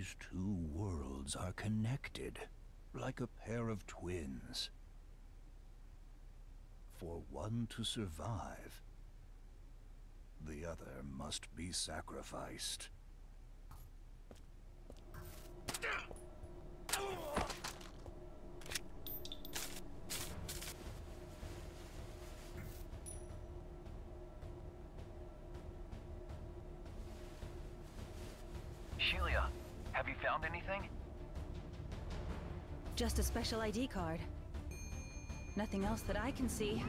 These two worlds are connected, like a pair of twins. For one to survive, the other must be sacrificed. Just a special ID card. Nothing else that I can see.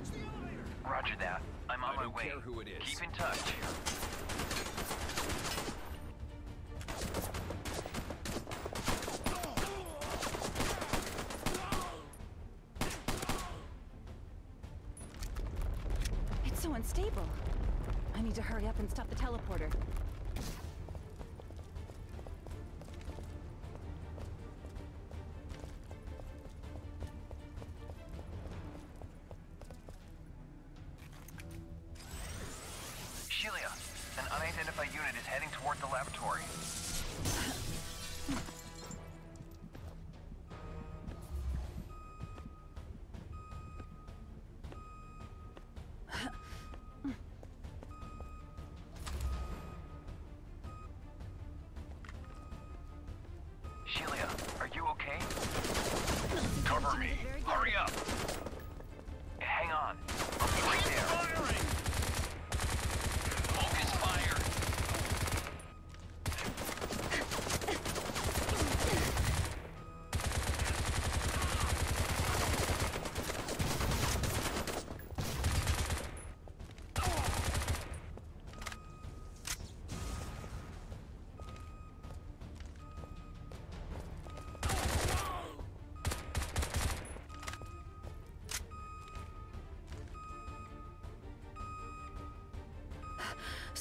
Roger that. I'm on I my don't way. care who it is. Keep in touch.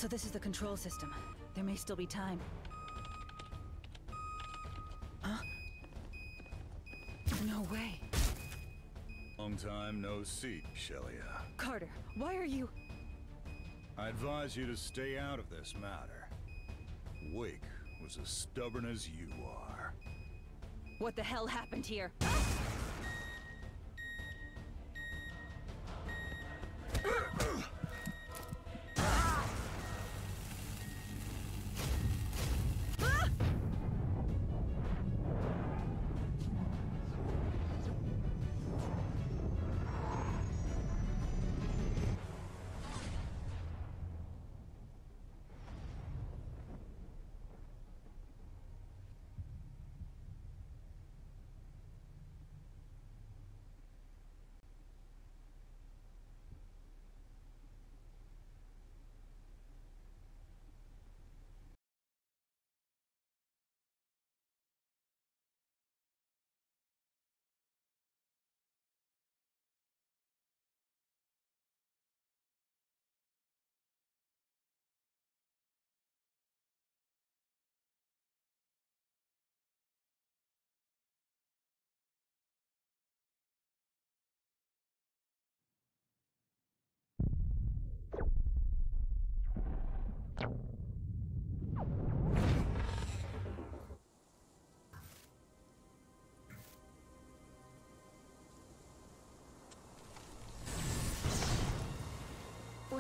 So this is the control system. There may still be time. Huh? No way. Long time no see, Shelia. Carter, why are you... I advise you to stay out of this matter. Wake was as stubborn as you are. What the hell happened here?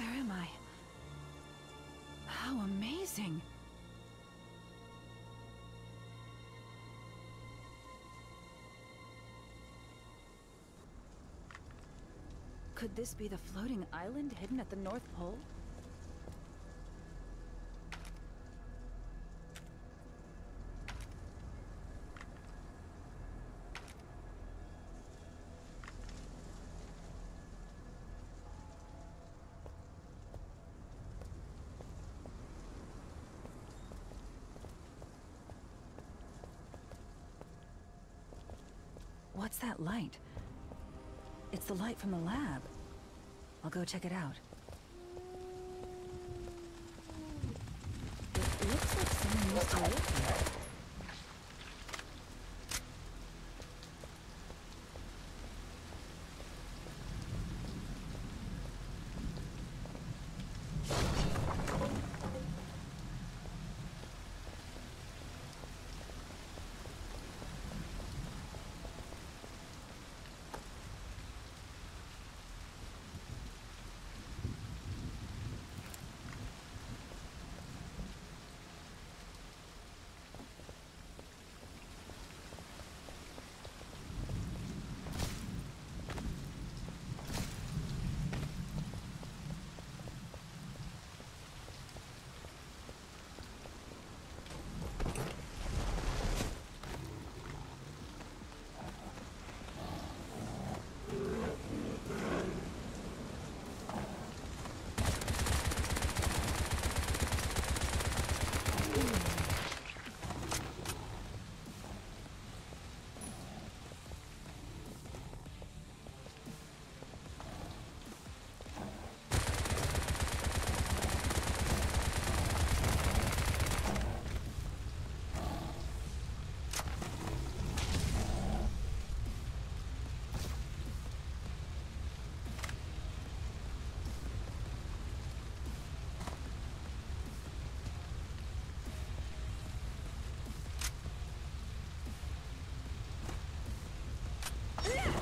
Where am I? How amazing! Could this be the floating island hidden at the North Pole? What's that It's the light from the lab. I'll go check it out. It looks like someone used to live here. Is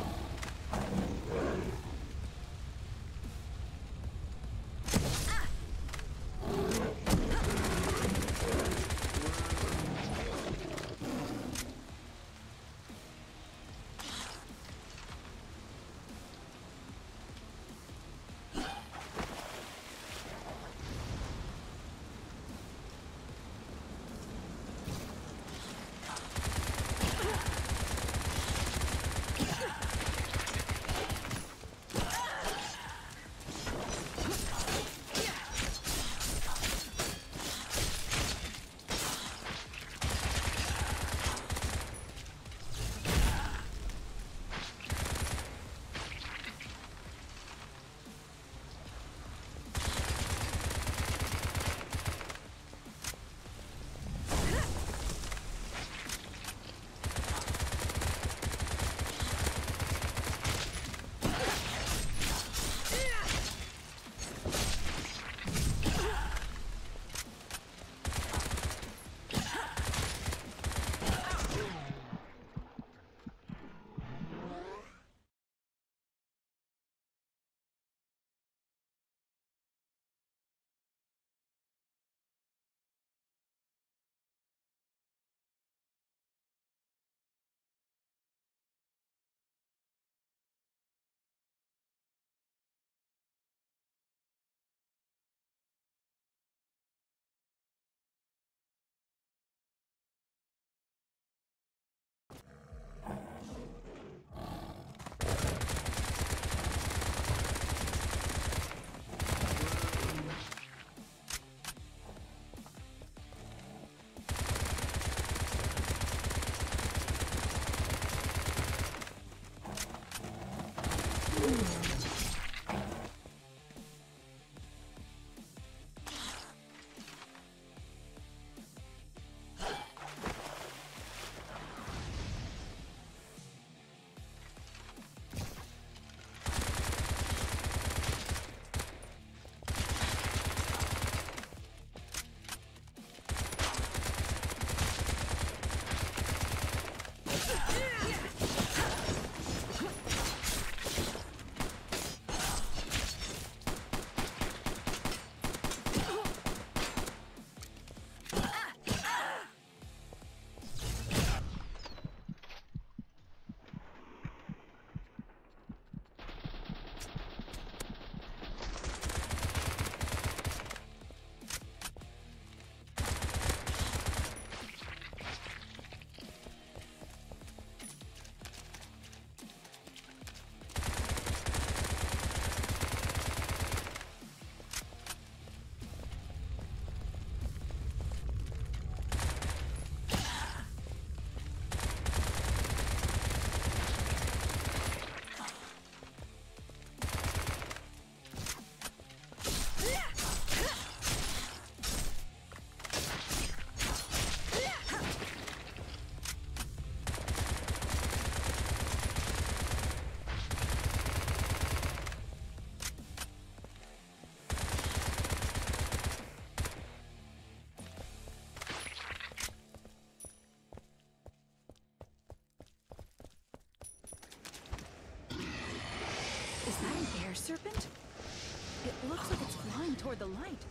serpent? It looks like it's flying toward the light.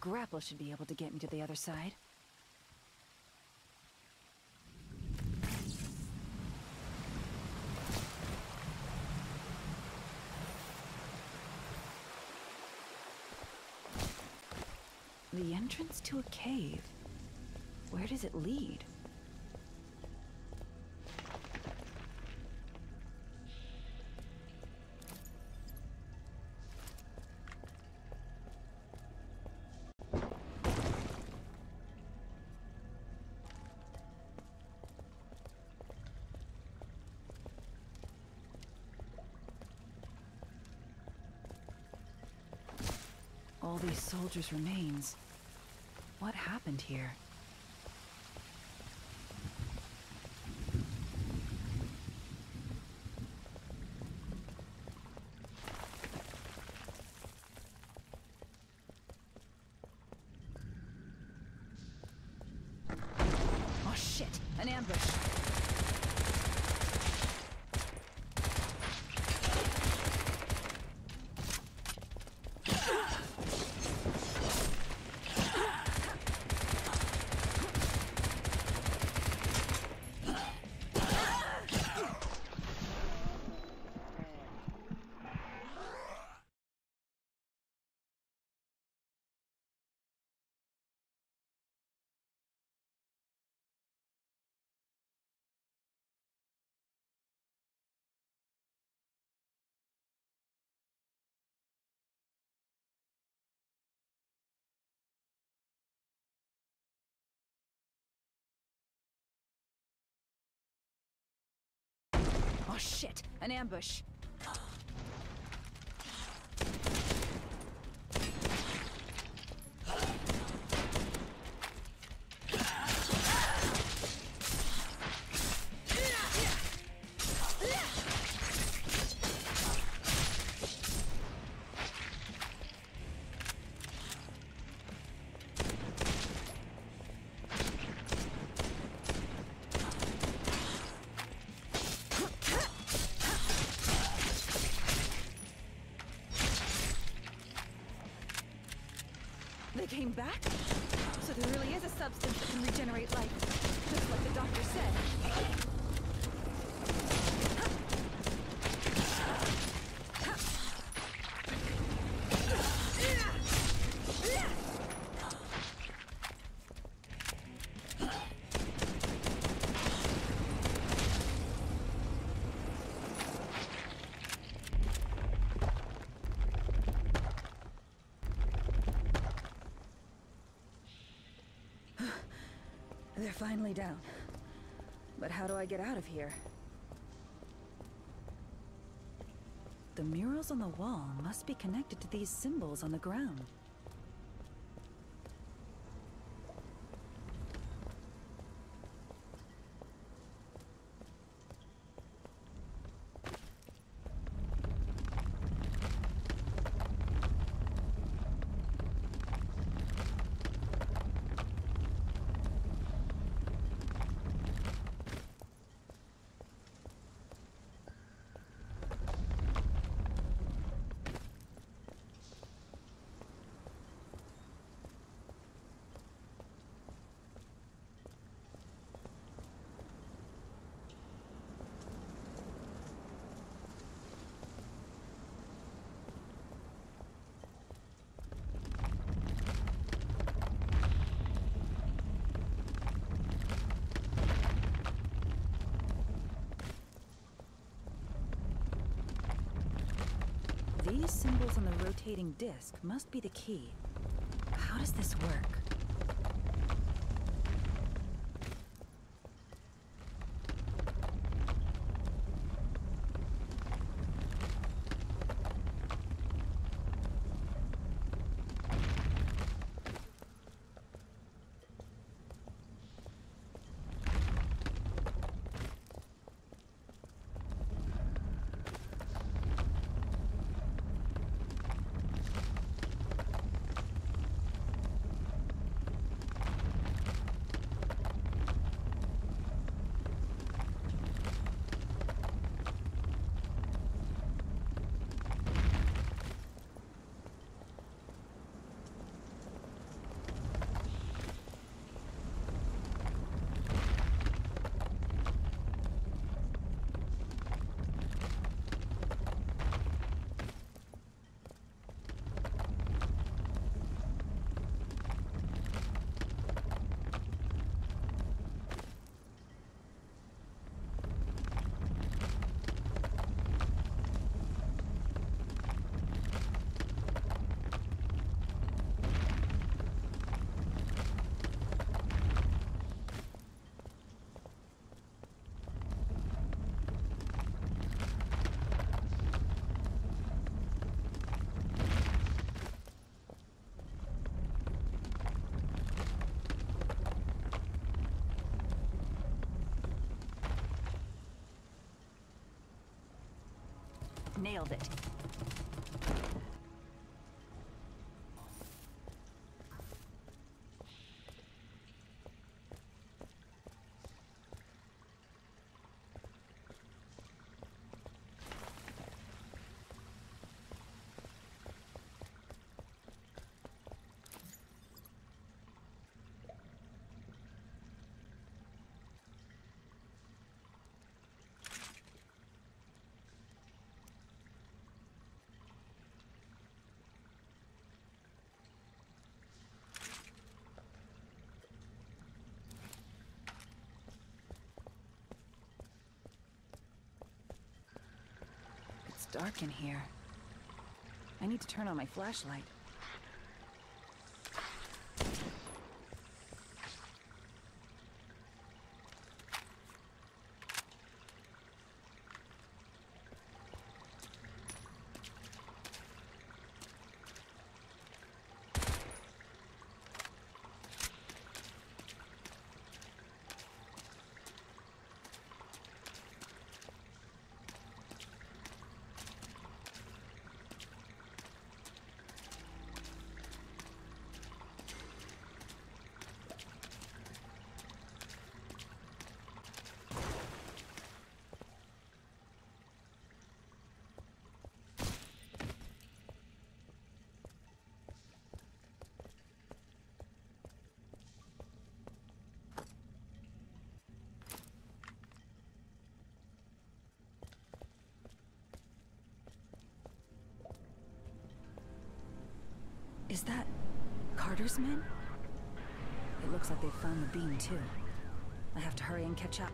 Grapple should be able to get me to the other side. The entrance to a cave. Where does it lead? All these soldiers' remains. What happened here? Oh shit! An ambush! Oh shit! An ambush! Came back? So there really is a substance that can regenerate life. Just like the doctor said. They're finally down. But how do I get out of here? The murals on the wall must be connected to these symbols on the ground. These symbols on the rotating disc must be the key. Nailed it. Dark in here. I need to turn on my flashlight. Is that Carter's men? It looks like they've found the beam too. I have to hurry and catch up.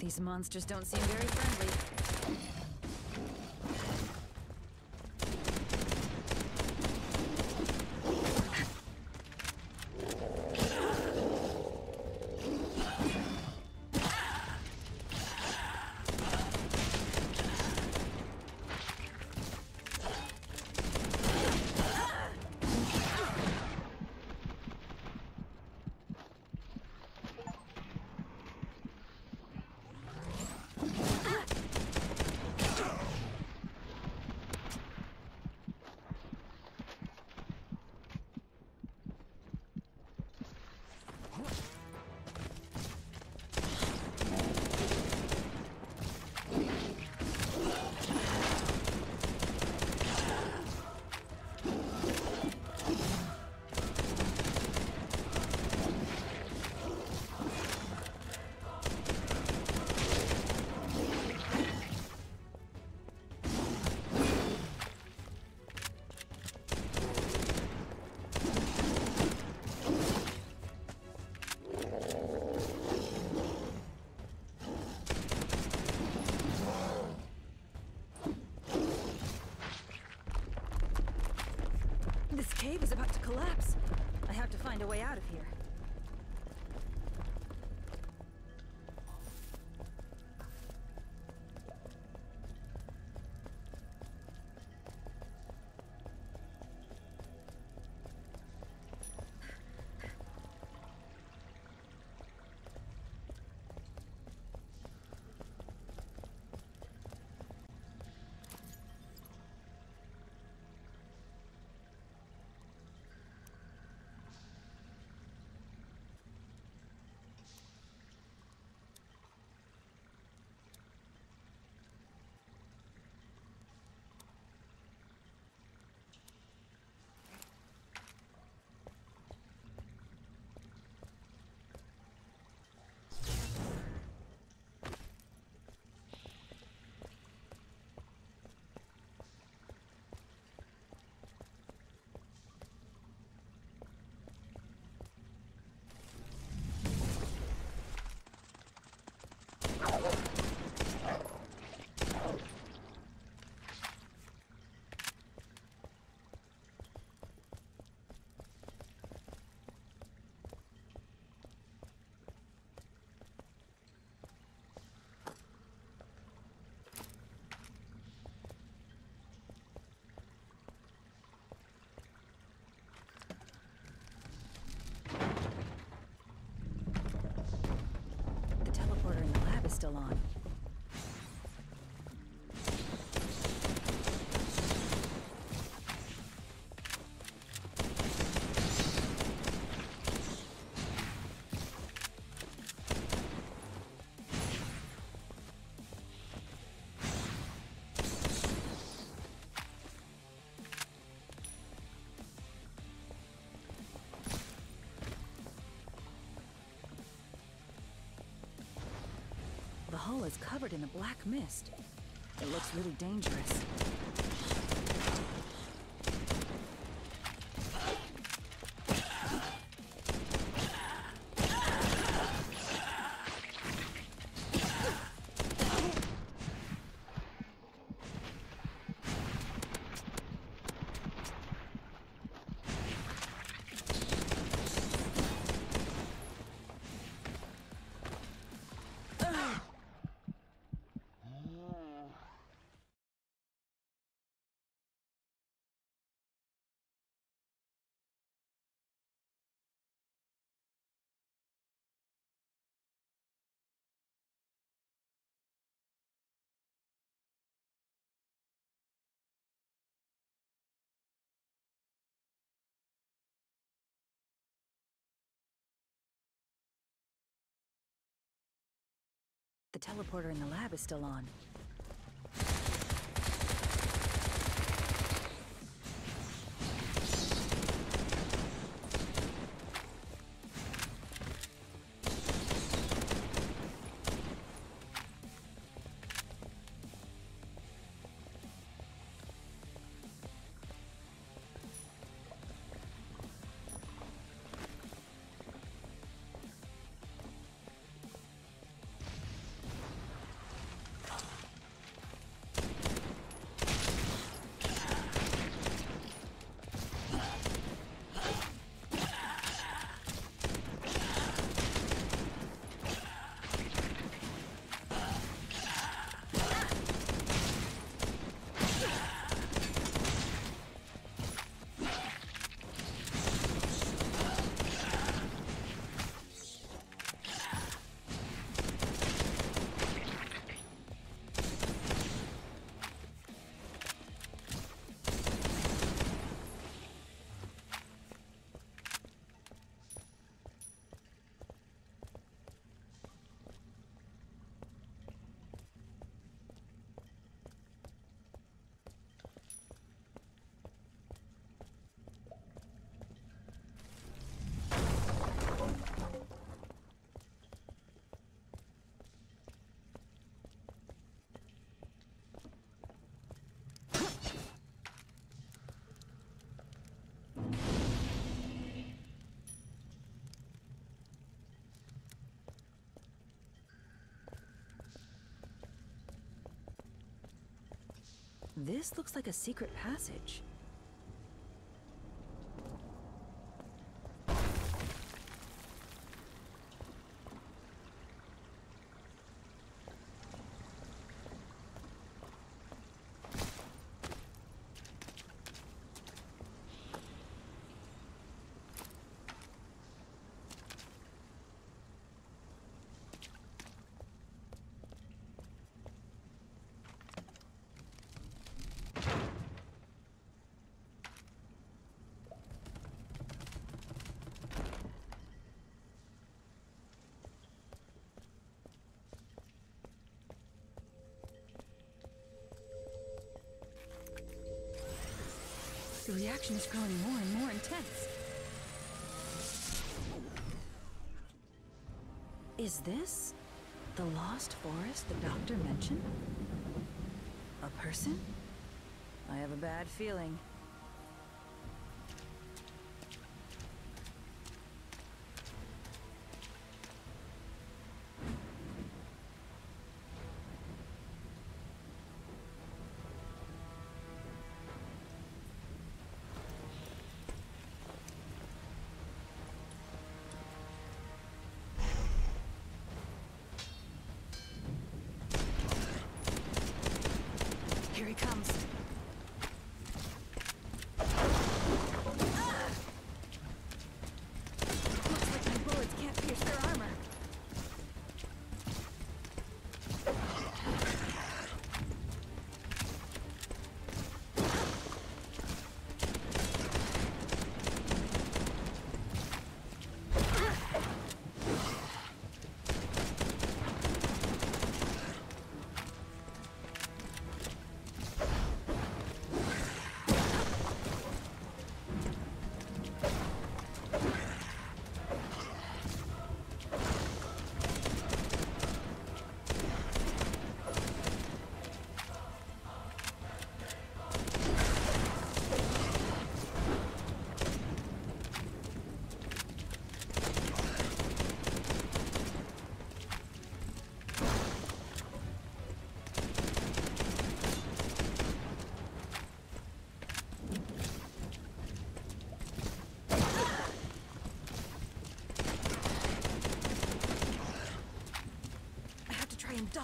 These monsters don't seem very friendly. Still on. The hull is covered in a black mist. It looks really dangerous. The teleporter in the lab is still on. This looks like a secret passage. The reaction is growing more and more intense. Is this the lost forest the doctor mentioned? A person? I have a bad feeling.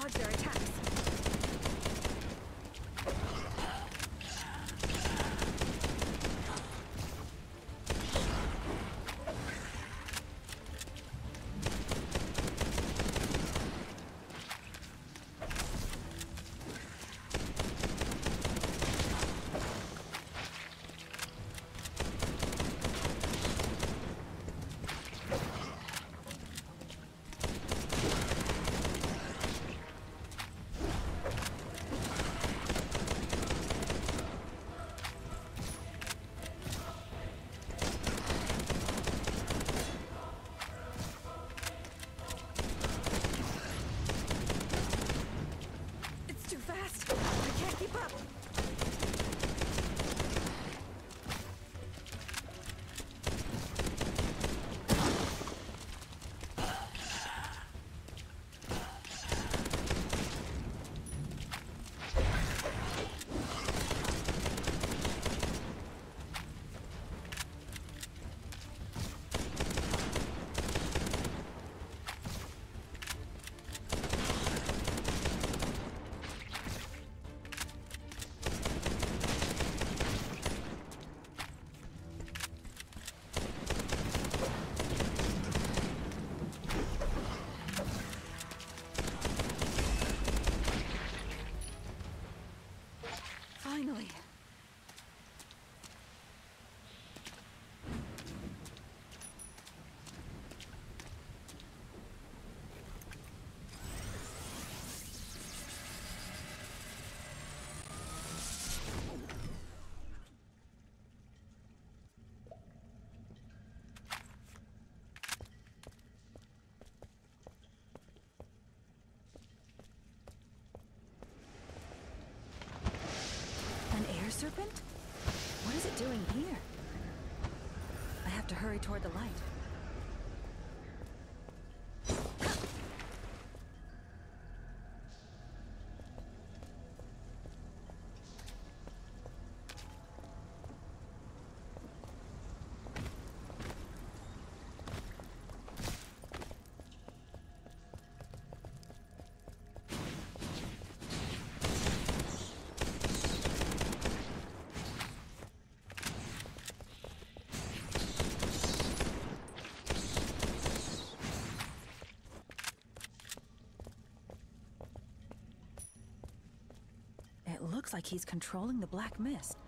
Try serpent? What is it doing here? I have to hurry toward the light. Looks like he's controlling the black mist.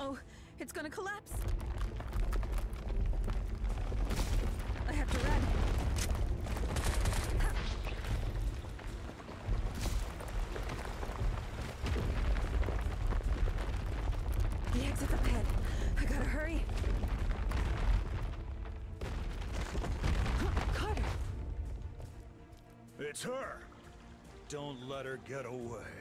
Uh-oh, it's gonna collapse. I have to run. The exit's up ahead. I gotta hurry. Carter! It's her! Don't let her get away.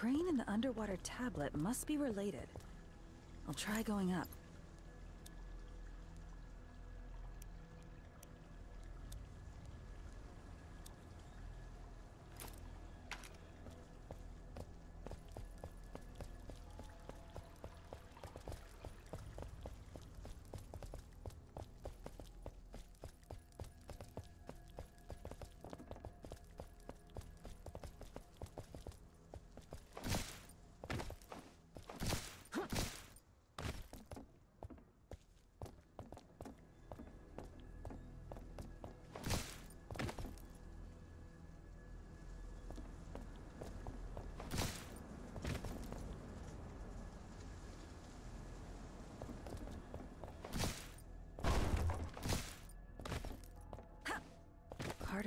Crane and the underwater tablet must be related. I'll try going up.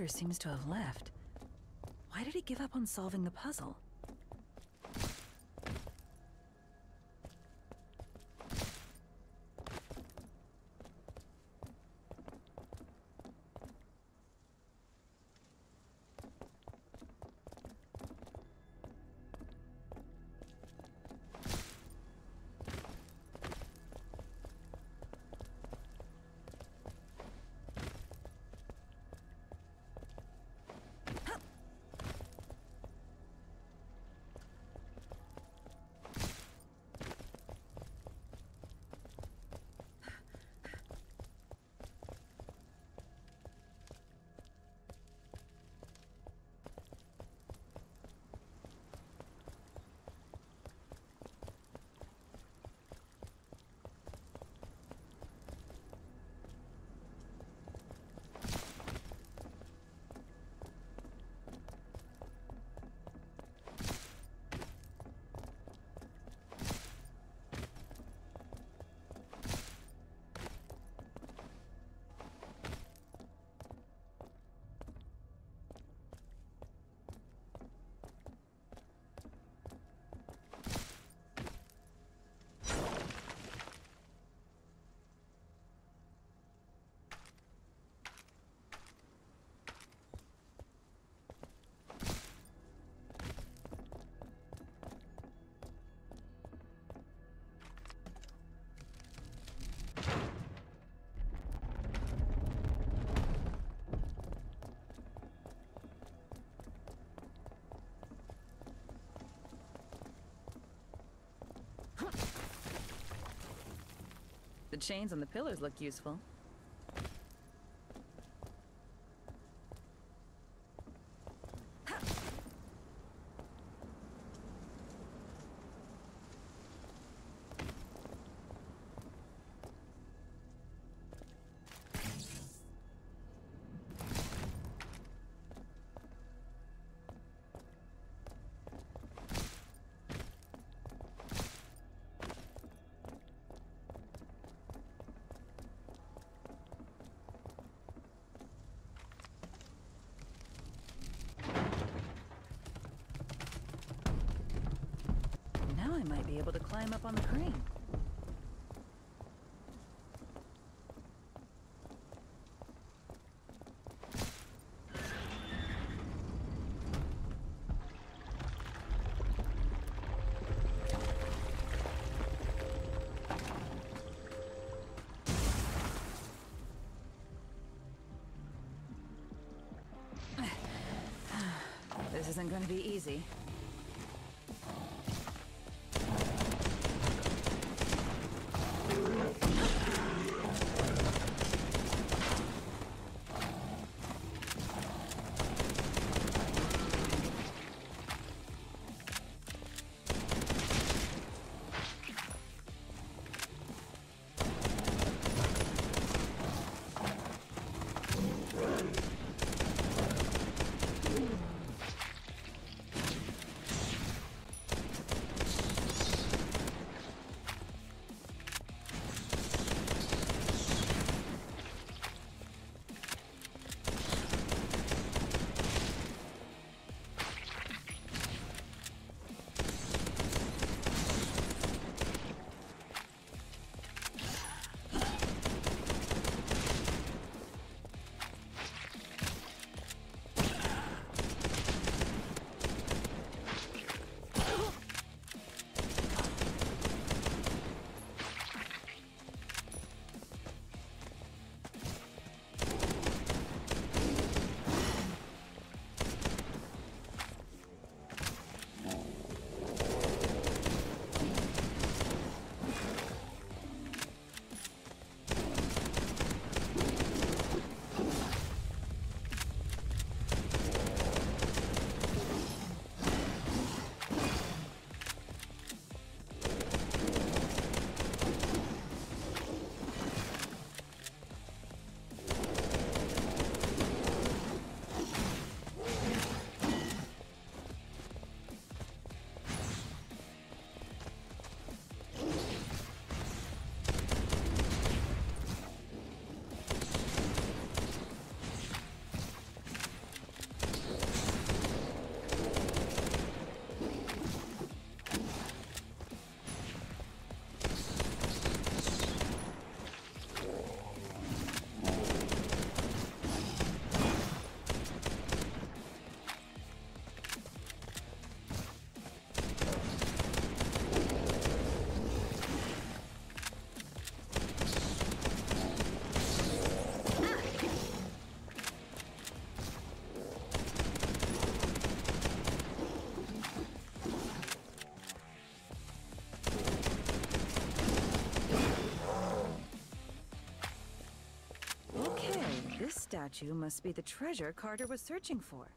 Seems to have left. Why did he give up on solving the puzzle? The chains on the pillars look useful. Might be able to climb up on the crane. This isn't going to be easy. Statue must be the treasure Carter was searching for.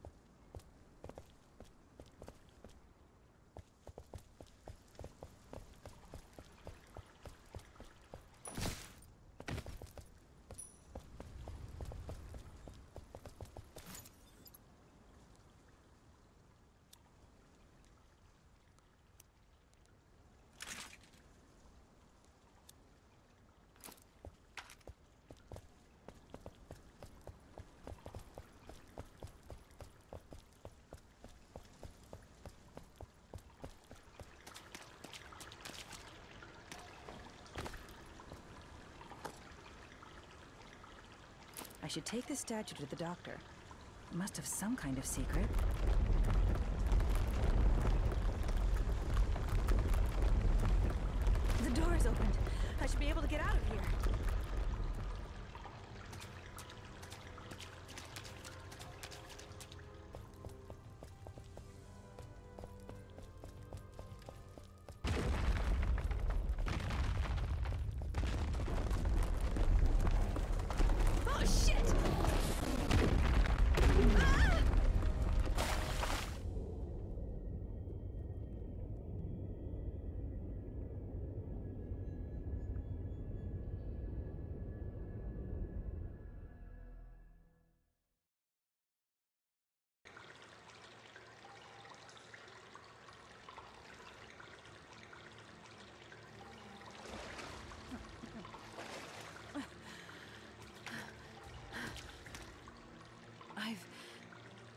Should take this statue to the doctor. It must have some kind of secret. The door is opened. I should be able to get out of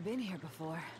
been here before.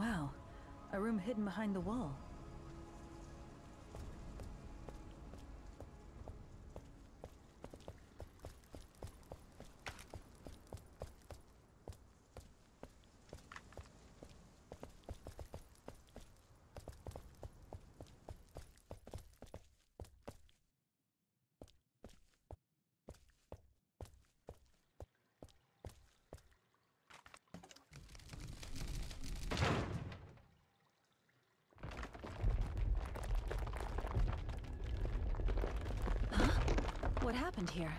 Wow, a room hidden behind the wall. What happened here?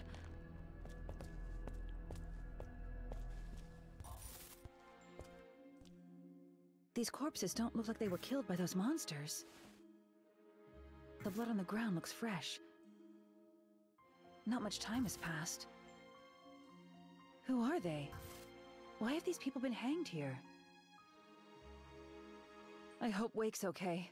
These corpses don't look like they were killed by those monsters. The blood on the ground looks fresh. Not much time has passed. Who are they? Why have these people been hanged here? I hope Wake's okay.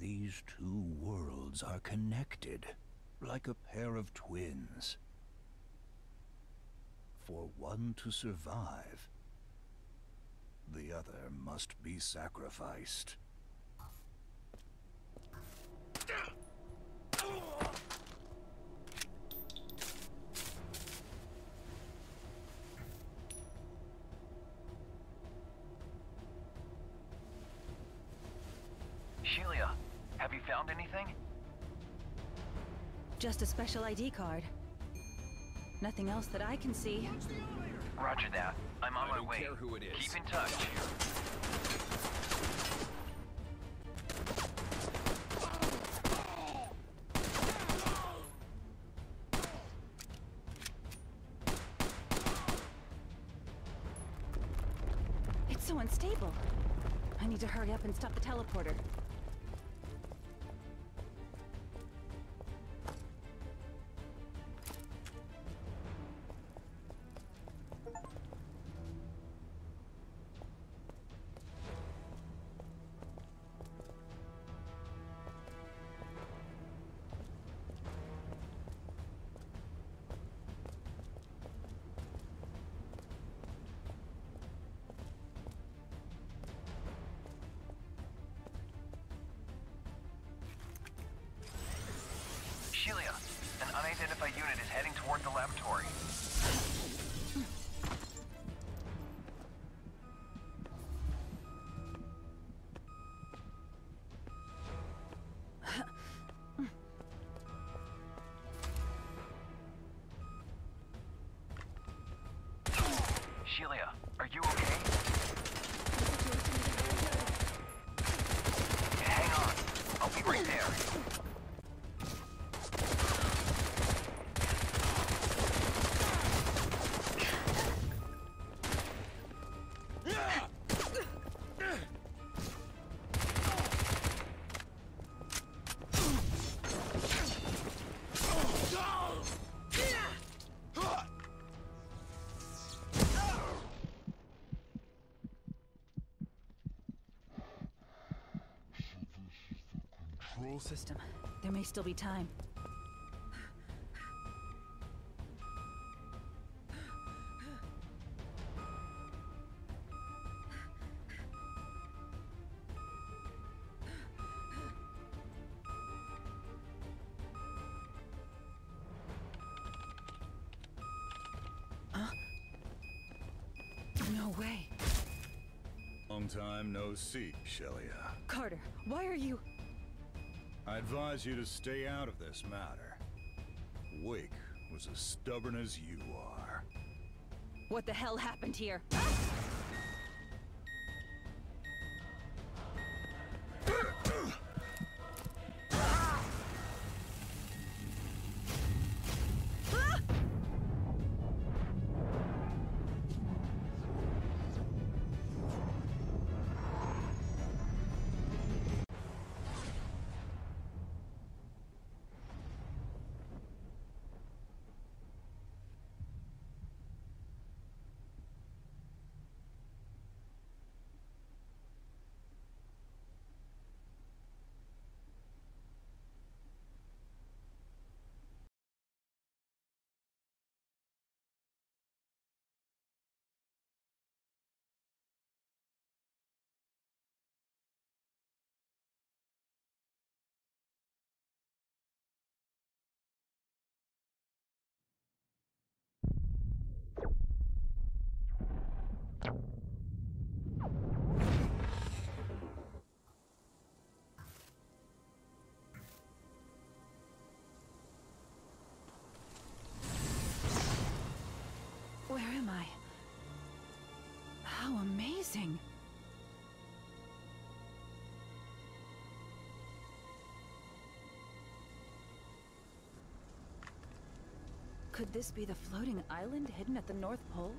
These two worlds are connected, like a pair of twins. For one to survive, the other must be sacrificed. Just a special ID card. Nothing else that I can see. Roger that. I'm on I my way. care who it is. Keep in touch. It's so unstable. I need to hurry up and stop the teleporter. Unidentified unit is heading toward the laboratory. System. There may still be time. Huh? No way. Long time no see, Shelia. Carter, why are you... I advise you to stay out of this matter. Wake was as stubborn as you are. What the hell happened here? Where am I? How amazing! Could this be the floating island hidden at the North Pole?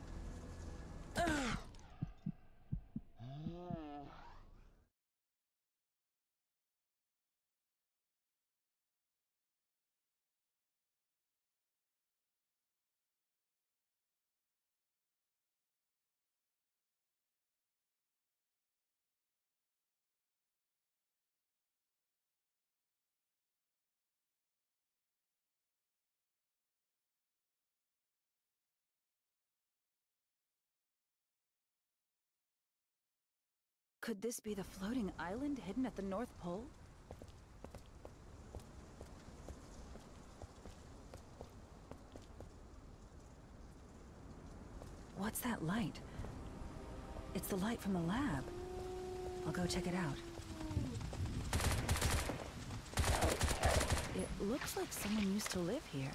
Could this be the floating island hidden at the North Pole? What's that light? It's the light from the lab. I'll go check it out. It looks like someone used to live here.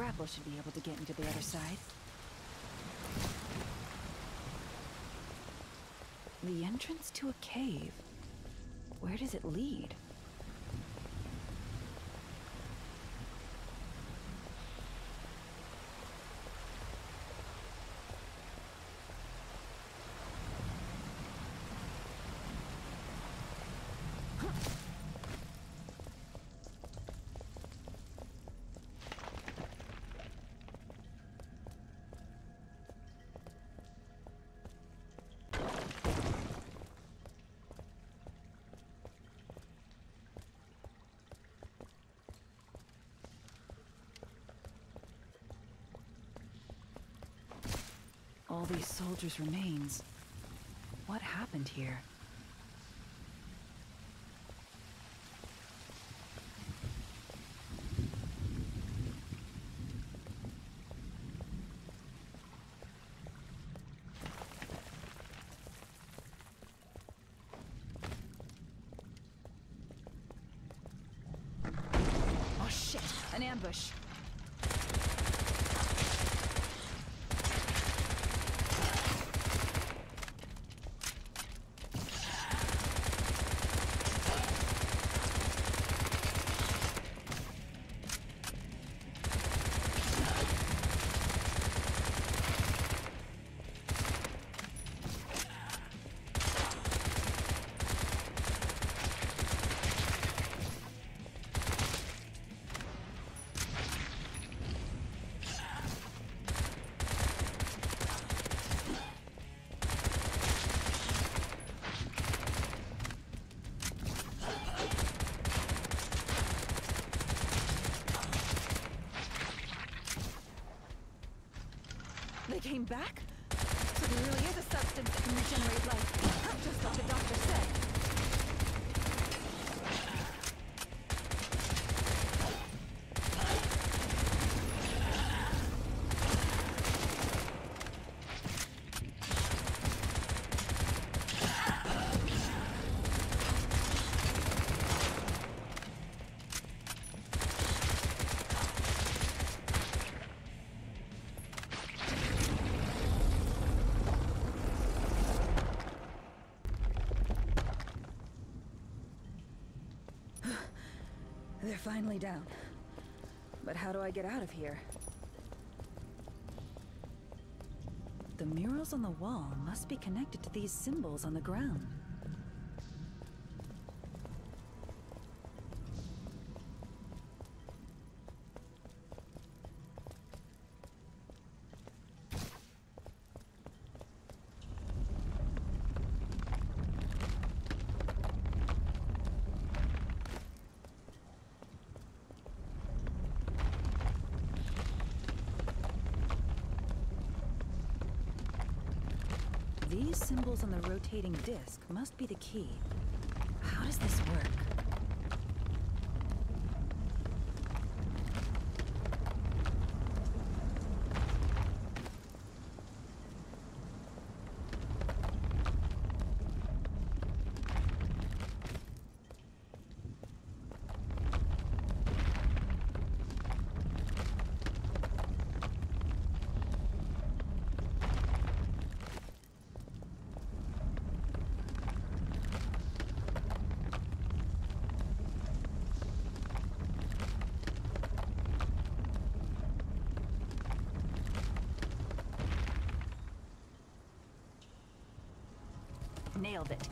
Grapple should be able to get into the other side. The entrance to a cave. Where does it lead? All these soldiers' remains. What happened here? Oh shit! An ambush! Came back? So there really is a substance that can regenerate life, just like the doctor said. They're finally down. But how do I get out of here? The murals on the wall must be connected to these symbols on the ground. These symbols on the rotating disc must be the key. How does this work? Nailed it.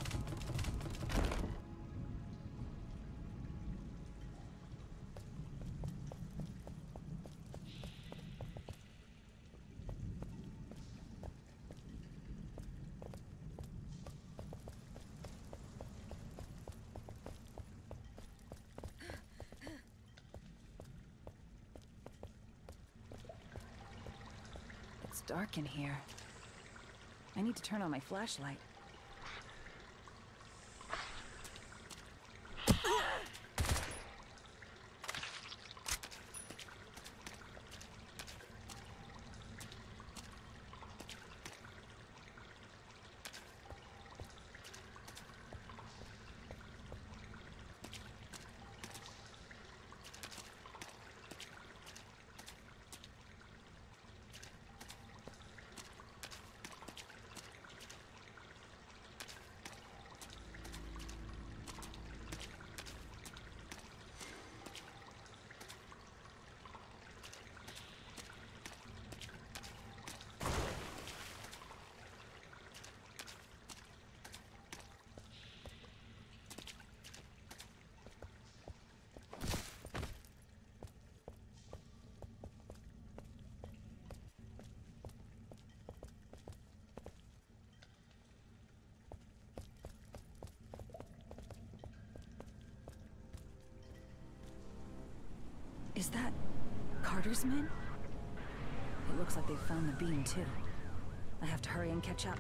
It's dark in here. I need to turn on my flashlight. Is that Carter's men? It looks like they've found the beam too. I have to hurry and catch up.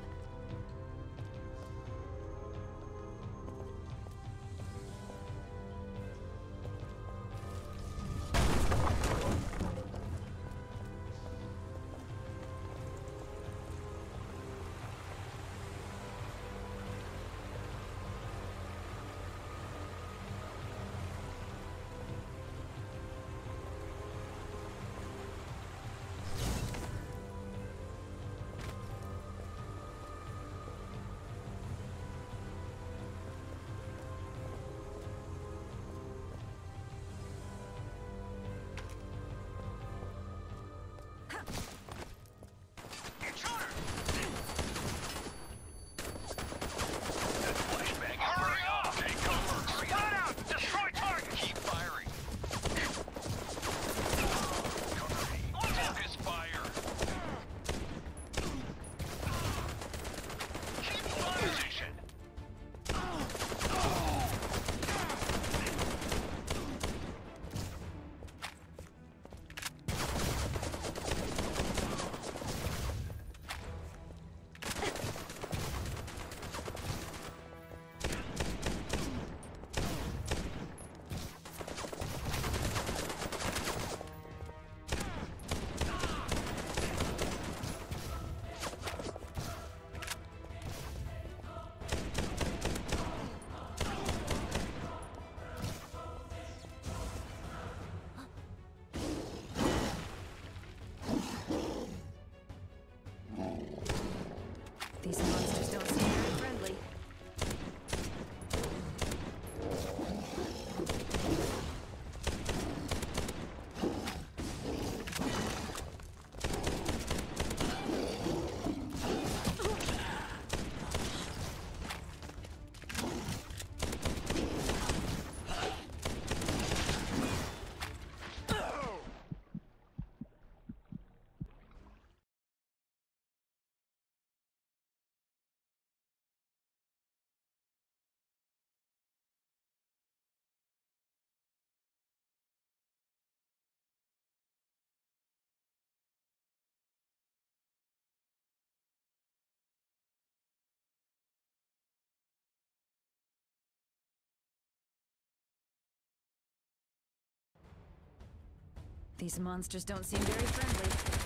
These monsters don't seem very friendly.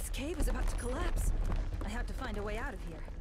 This cave is about to collapse. I have to find a way out of here.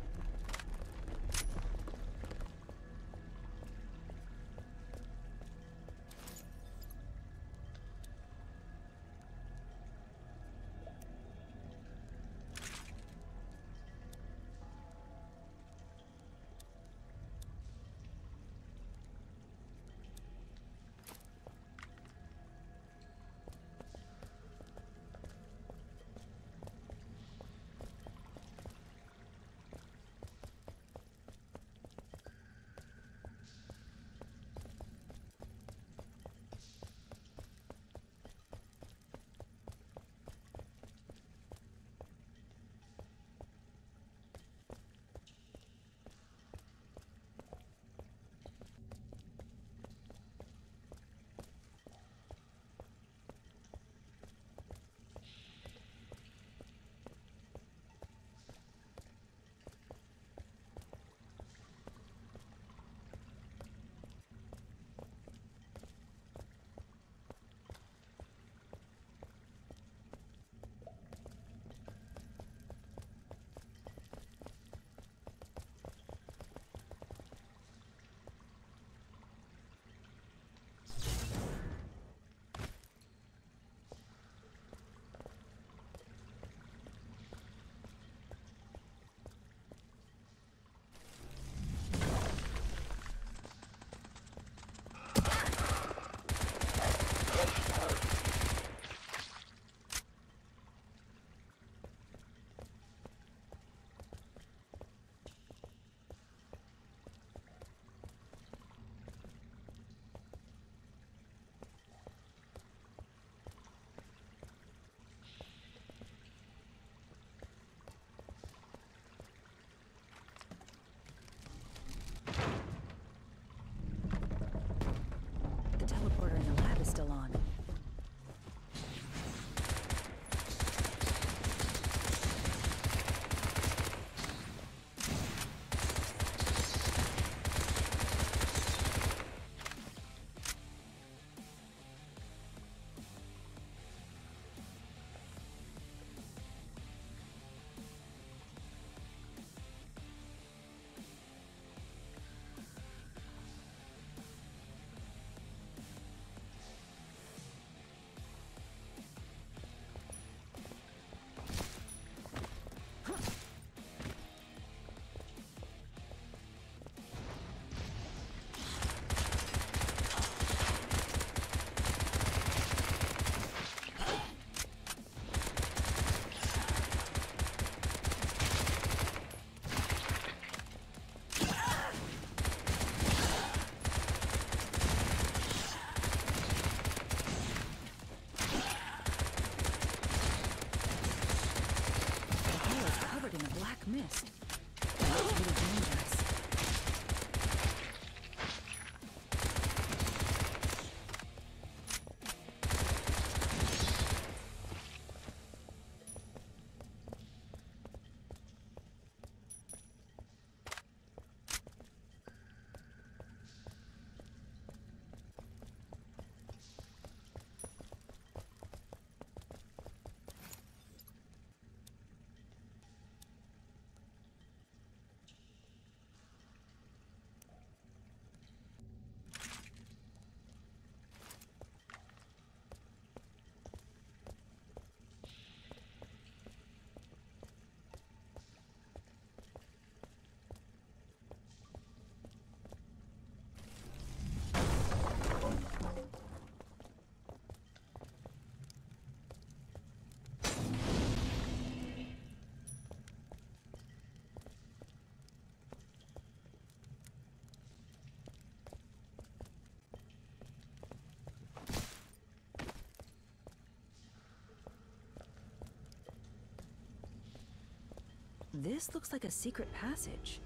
Teleporter in the lab is still on. This looks like a secret passage.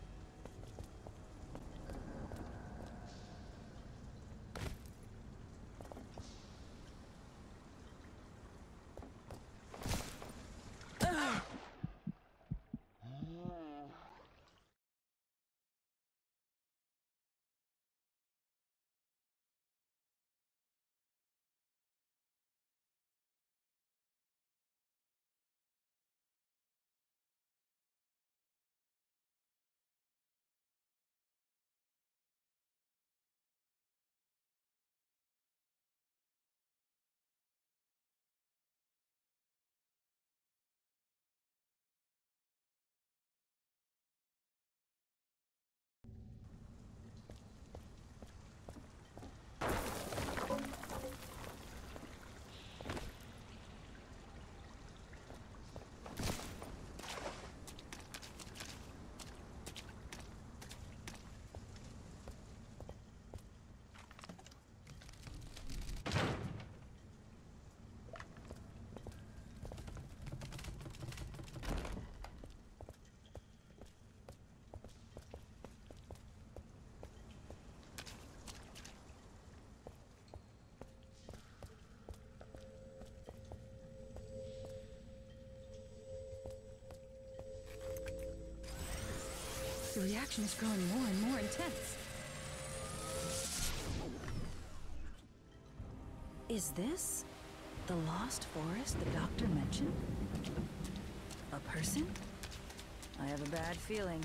The reaction is growing more and more intense. Is this the lost forest the doctor mentioned? A person? I have a bad feeling.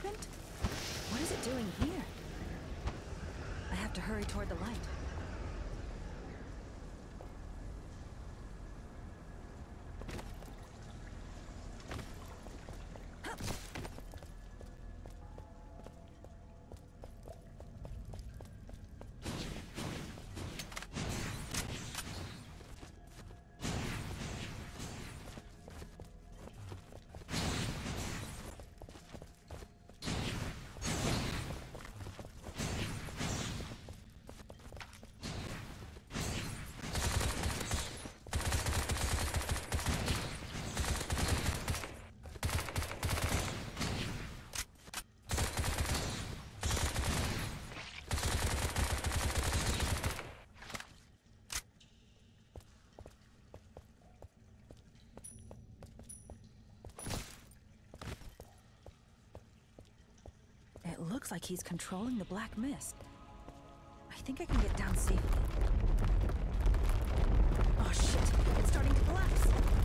serpent? What is it doing here? I have to hurry toward the light. It looks like he's controlling the black mist. I think I can get down safely. Oh shit! It's starting to collapse!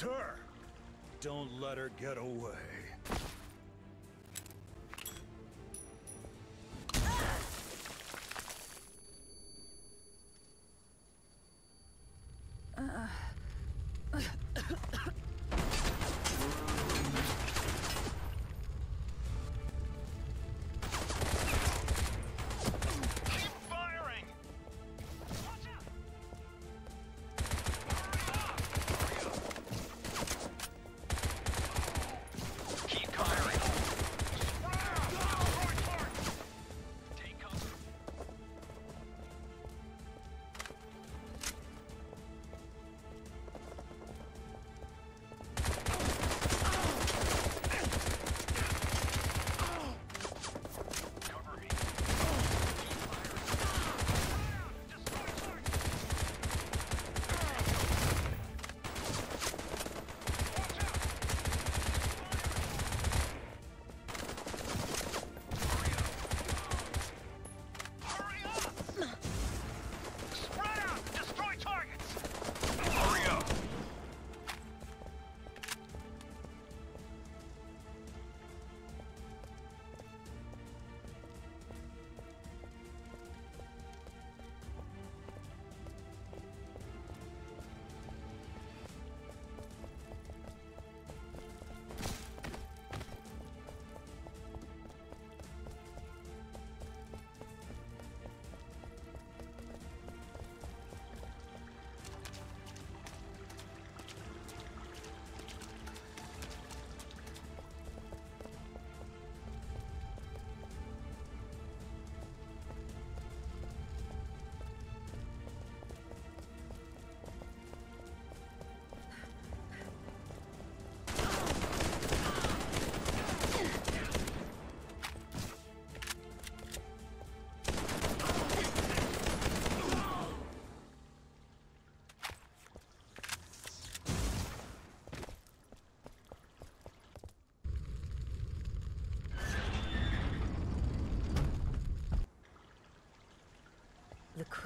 Her! Don't let her get away.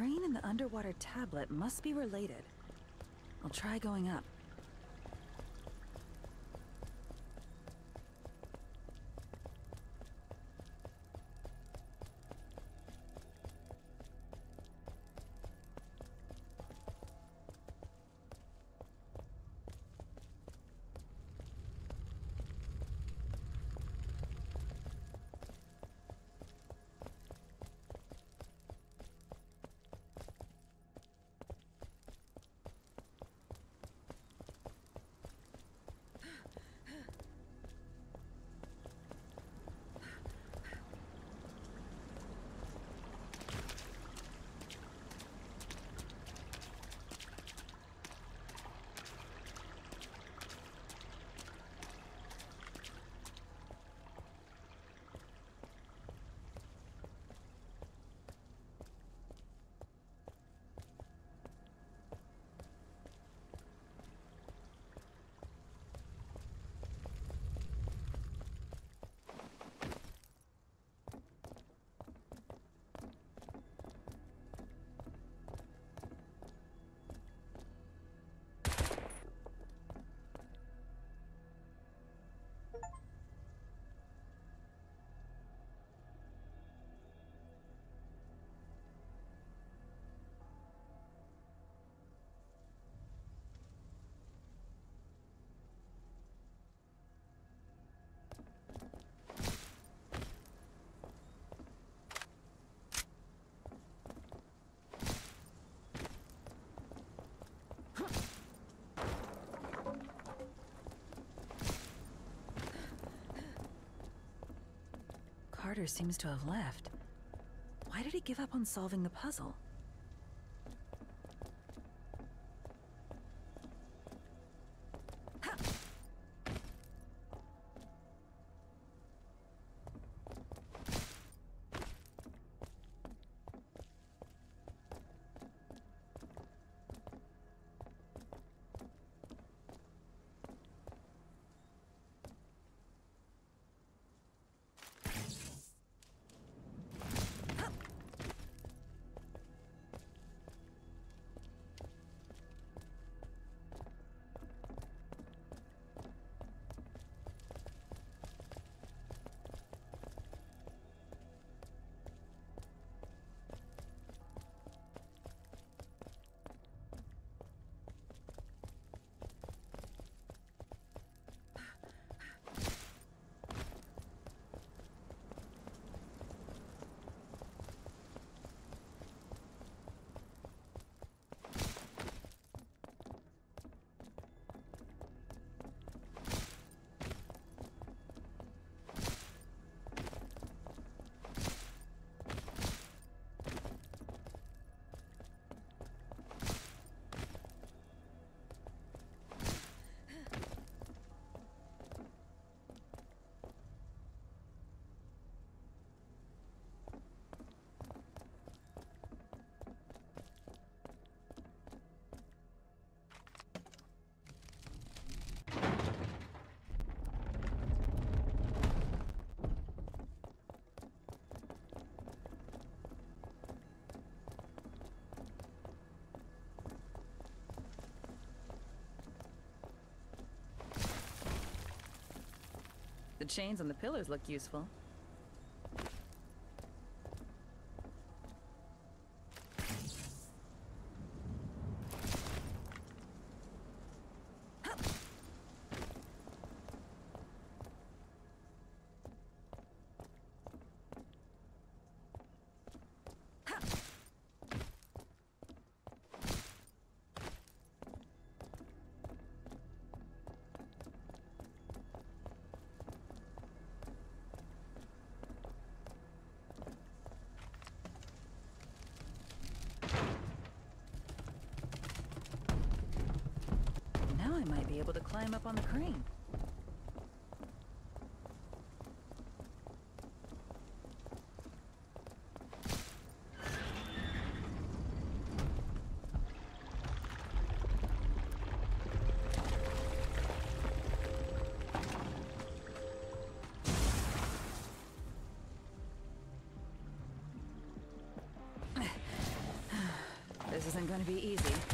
The crane and the underwater tablet must be related. I'll try going up. Carter seems to have left. Why did he give up on solving the puzzle? The chains on the pillars look useful. Up on the crane. This isn't going to be easy.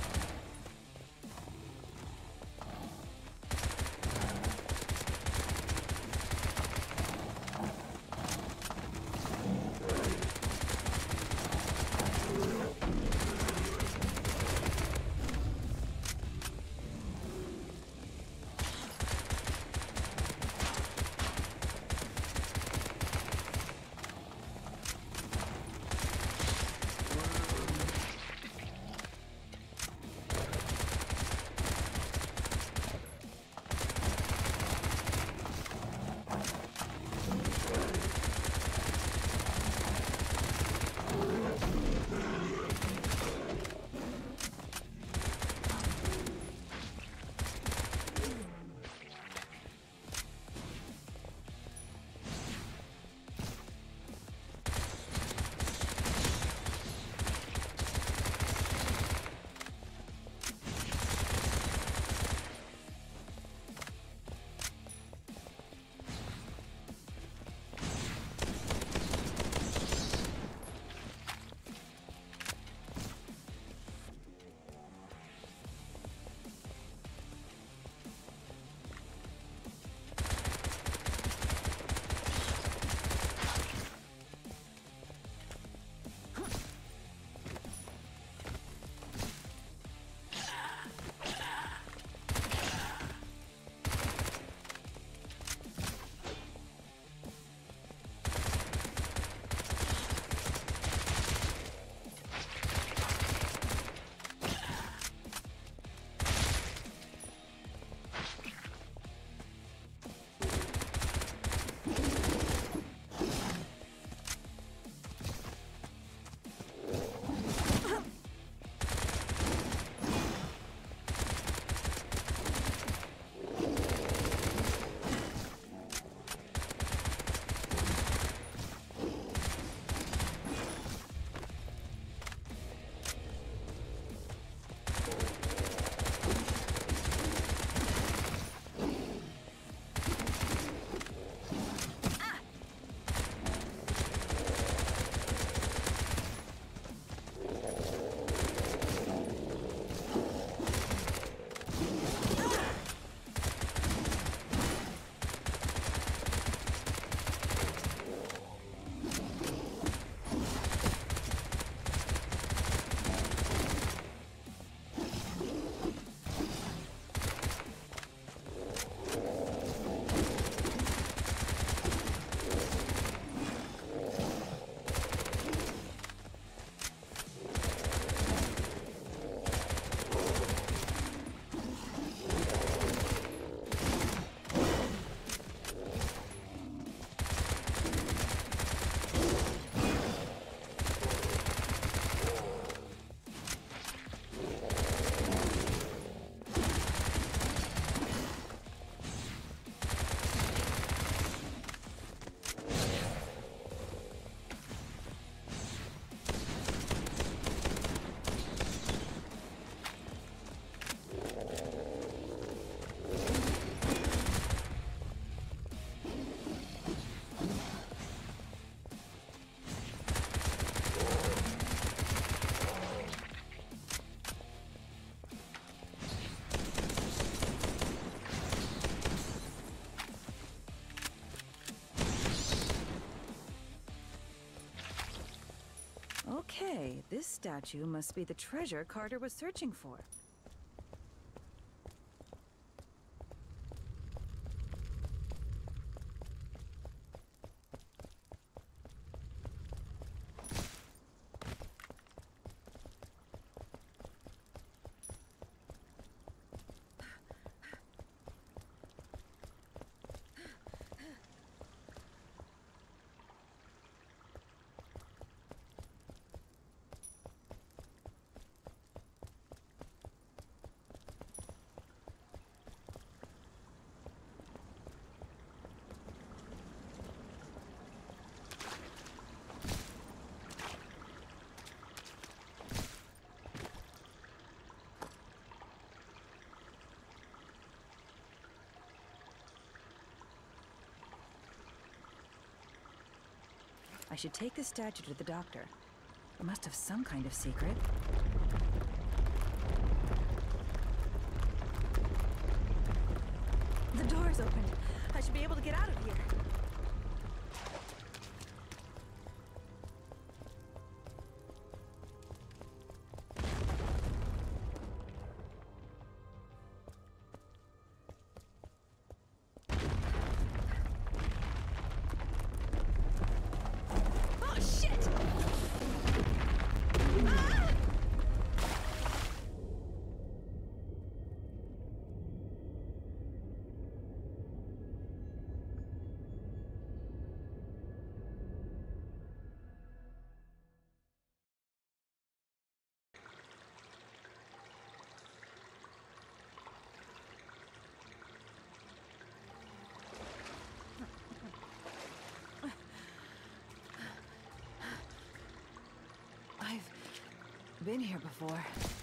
This statue must be the treasure Carter was searching for. Should take the statue to the doctor. It must have some kind of secret. Been here before.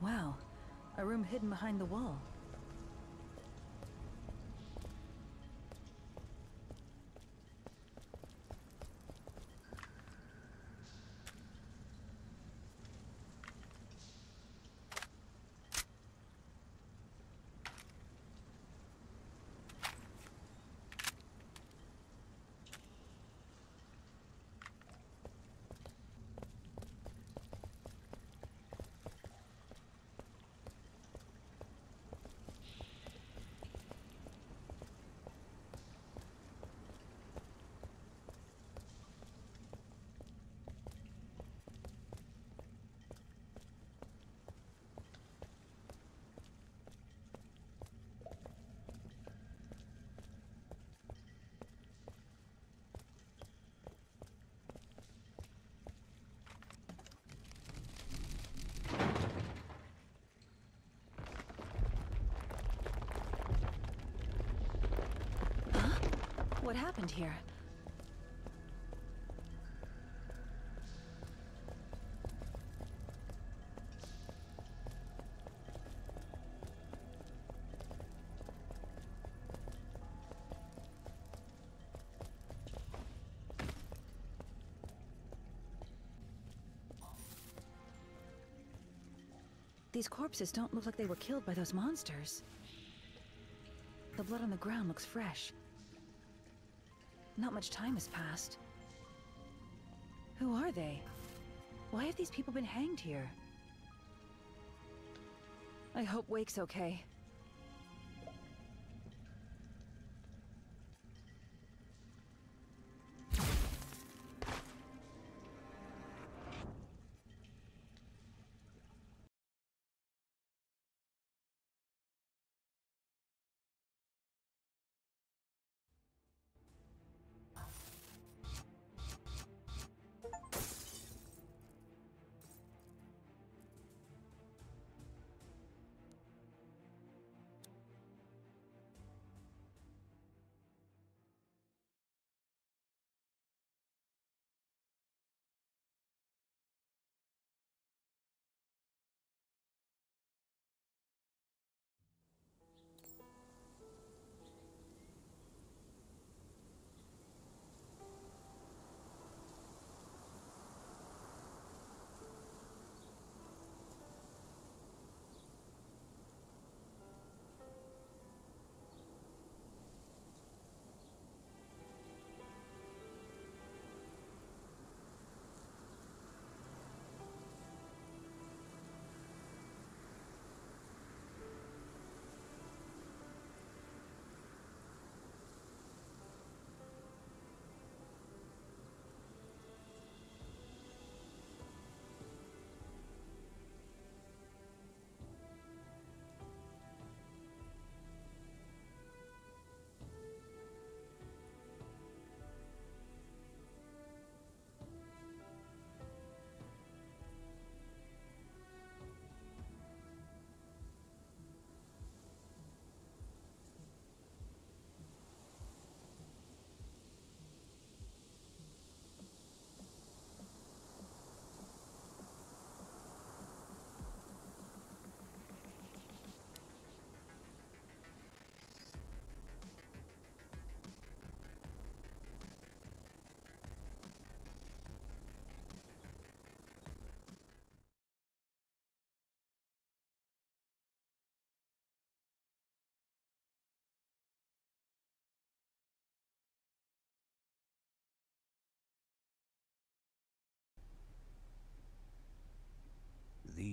Wow, a room hidden behind the wall. What happened here? These corpses don't look like they were killed by those monsters. The blood on the ground looks fresh. Not much time has passed. Who are they? Why have these people been hanged here? I hope Wake's okay.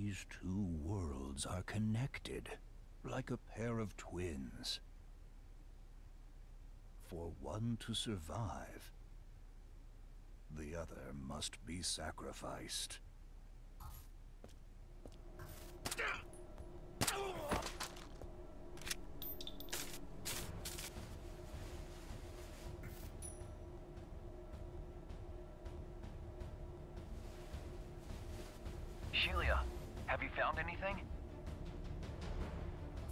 These two worlds are connected, like a pair of twins. For one to survive, the other must be sacrificed. Found anything?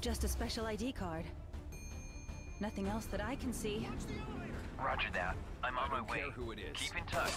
Just a special ID card. Nothing else that I can see. Roger that. I'm on I don't my way. care who it is. Keep in touch.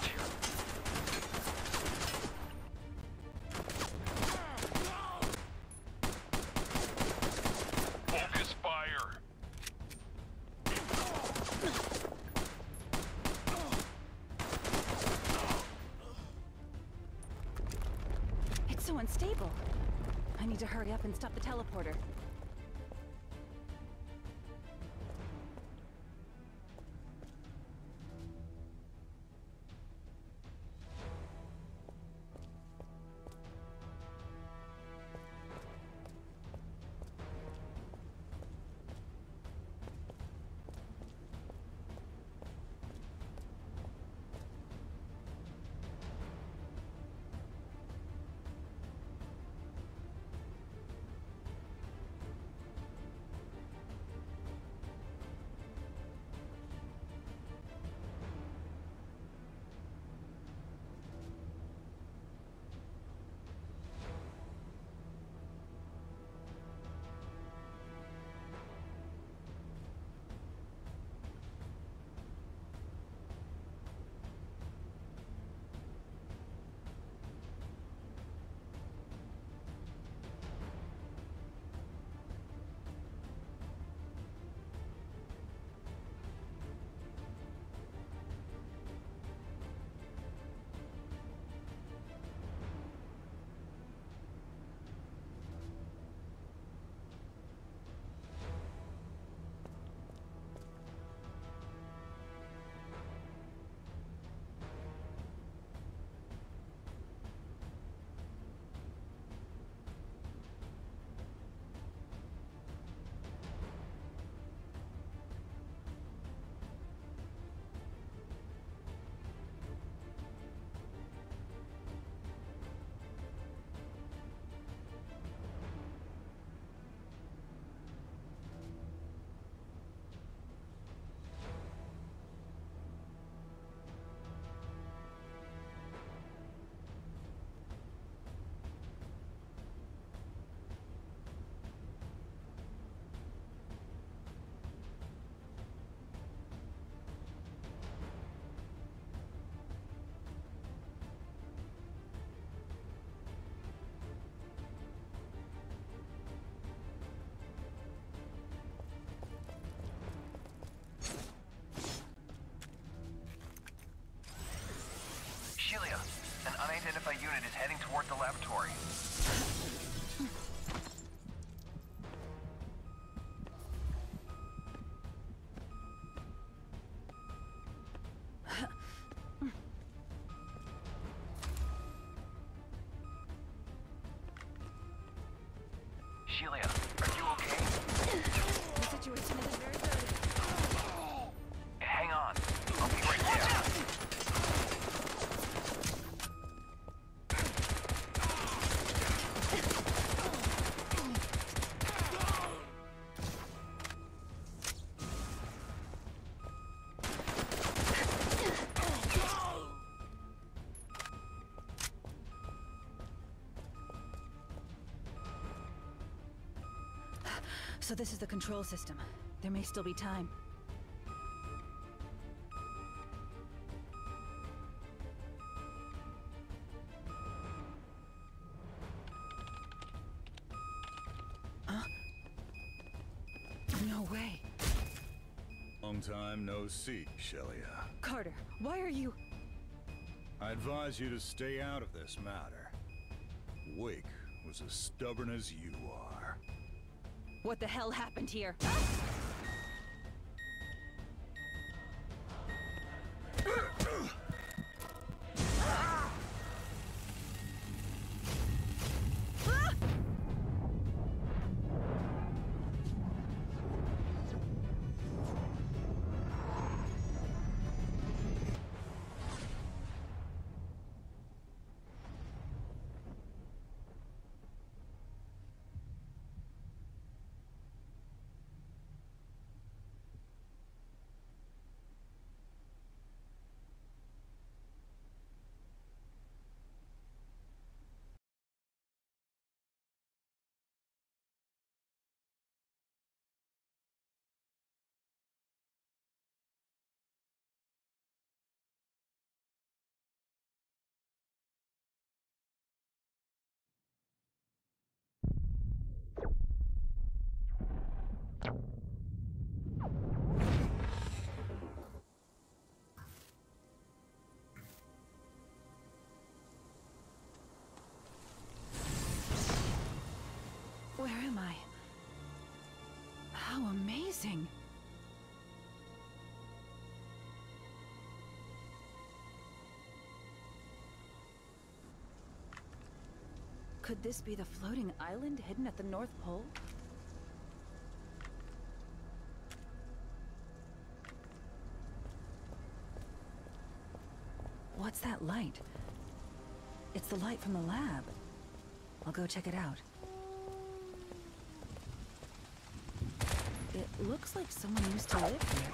Unidentified unit is heading toward the laboratory. Shelia, So this is the control system. There may still be time. Huh? No way. Long time no see, Shelia. Carter, why are you... I advise you to stay out of this matter. Wake was as stubborn as you. What the hell happened here? Where am I? How amazing! Could this be the floating island hidden at the North Pole? What's that light? It's the light from the lab. I'll go check it out. It looks like someone used to live here.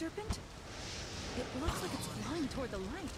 Serpent? It looks like it's flying toward the light.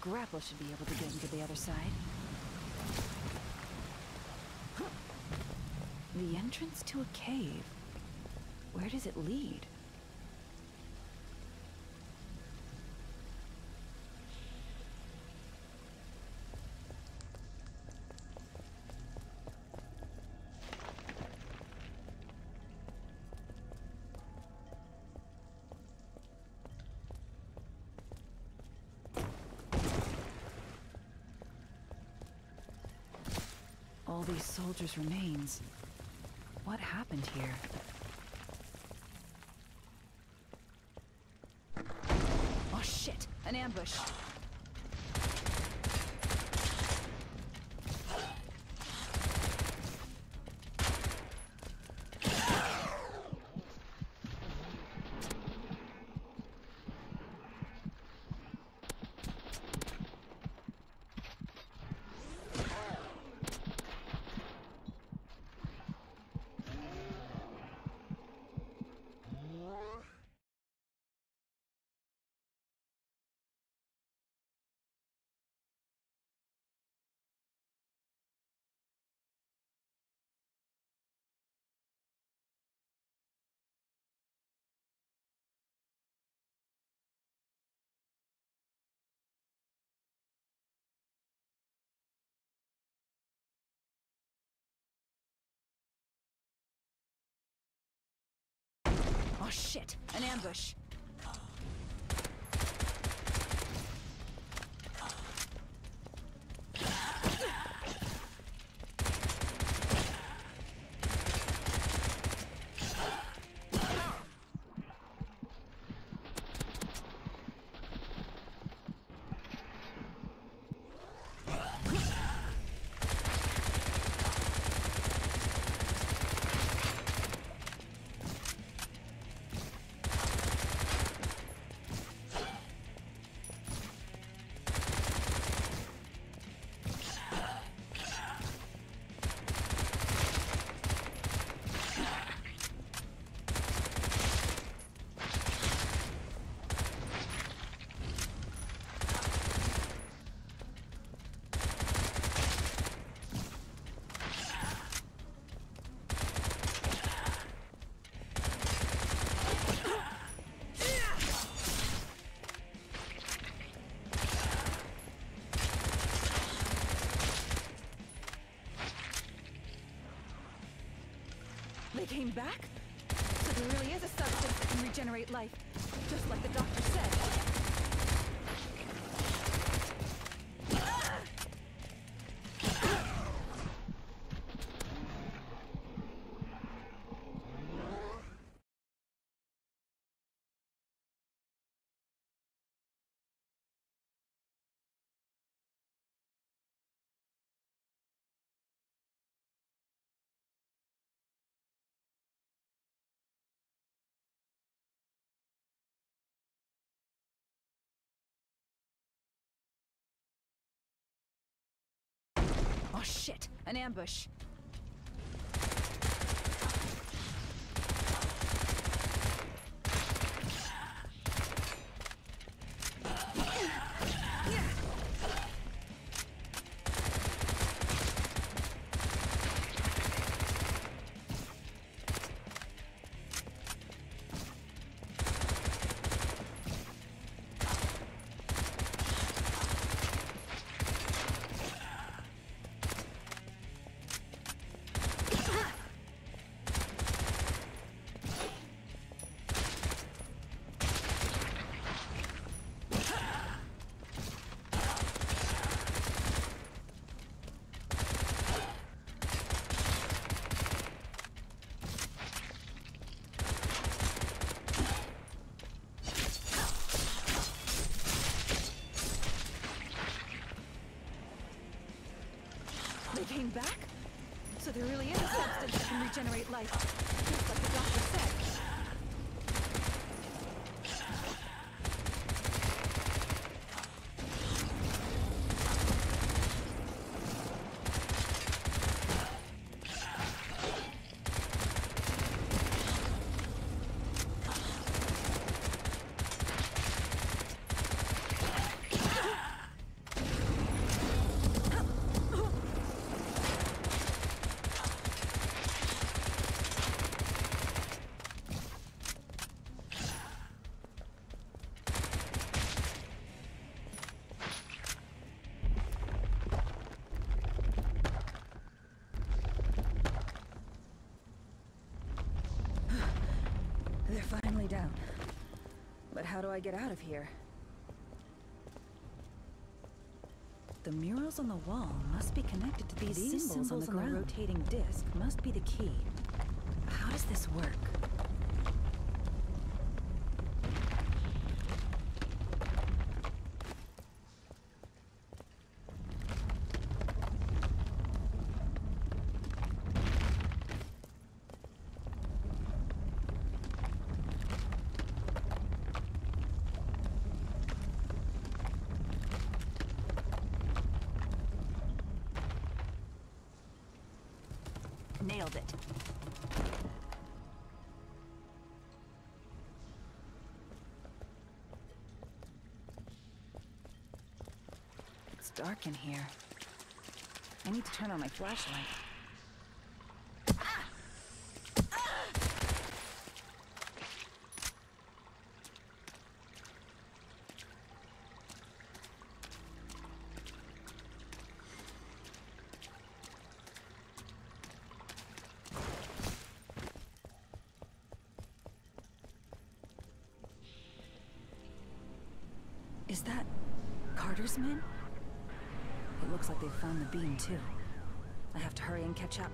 Grapple should be able to get into the other side. The entrance to a cave. Where does it lead? Soldiers' remains. What happened here? Oh shit! An ambush! Shit! An ambush! Came back? So there really is a substance that can regenerate life, shit! An ambush! Came back? So there really is a substance that can regenerate life, do I get out of here? The murals on the wall must be connected to these, These symbols, symbols on the, on the rotating disc must be the key. How does this work? Nailed it. It's dark in here. I need to turn on my flashlight. Is that Carter's men? It found the beam, too. I have to hurry and catch up.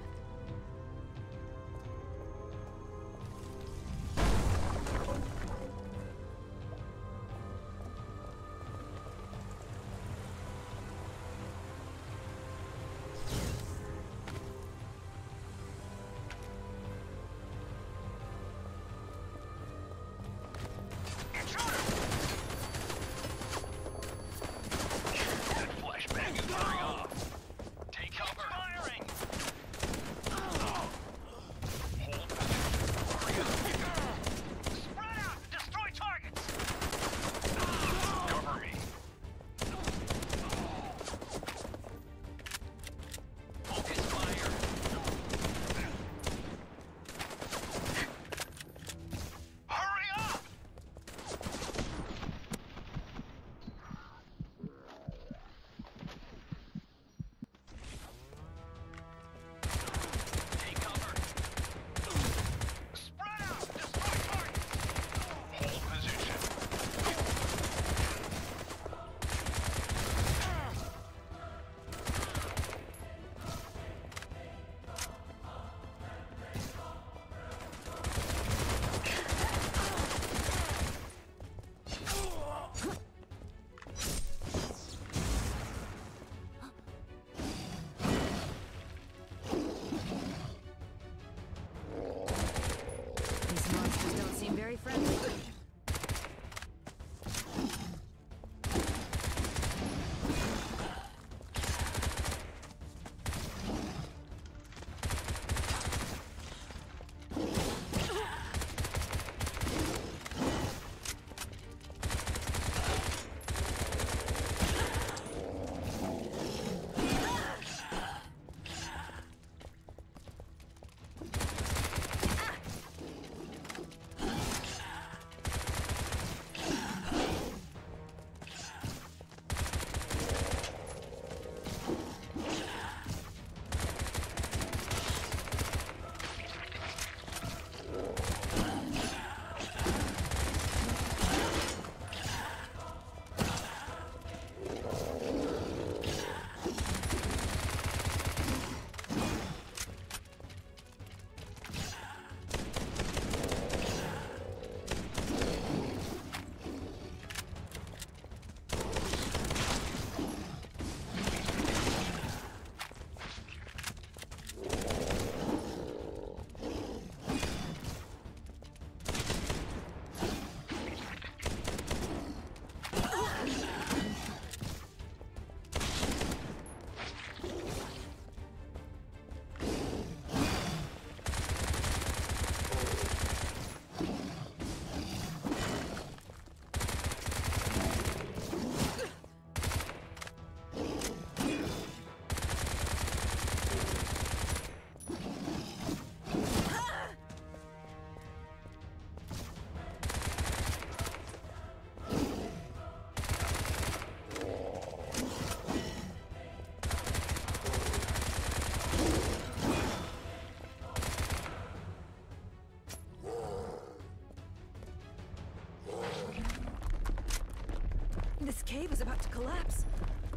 Cave is about to collapse.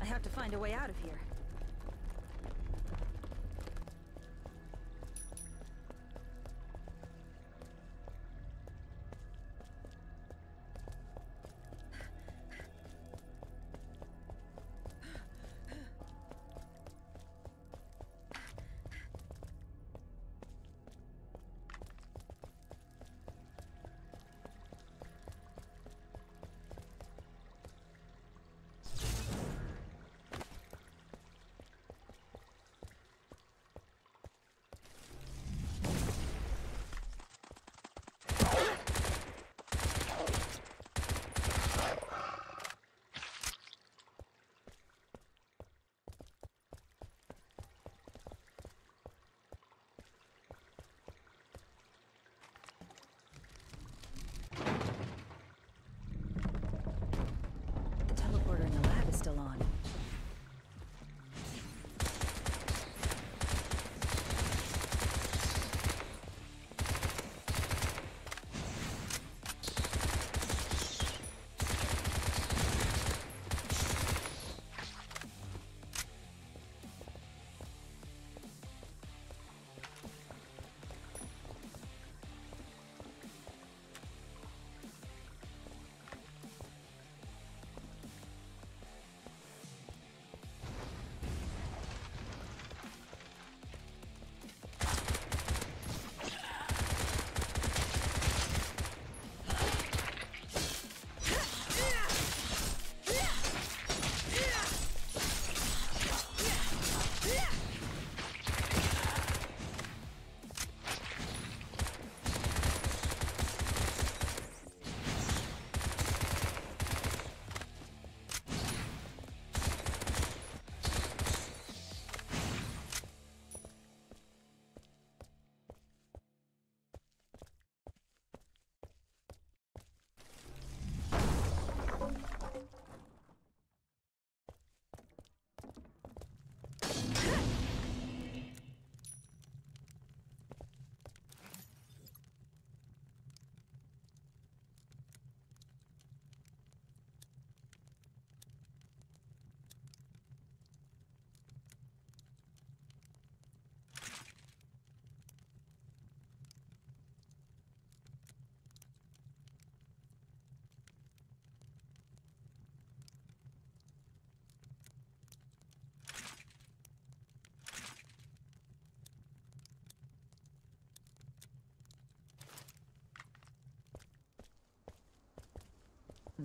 I have to find a way out of here.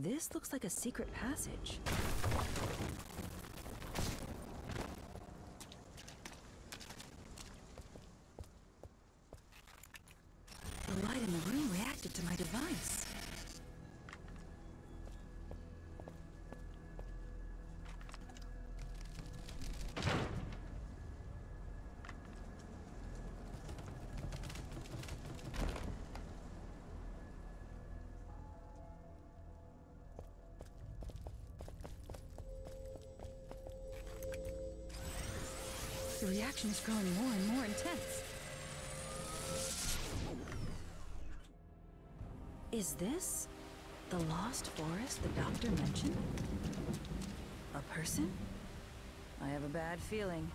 This looks like a secret passage. The reaction is growing more and more intense. Is this the lost forest the doctor mentioned? A person? I have a bad feeling.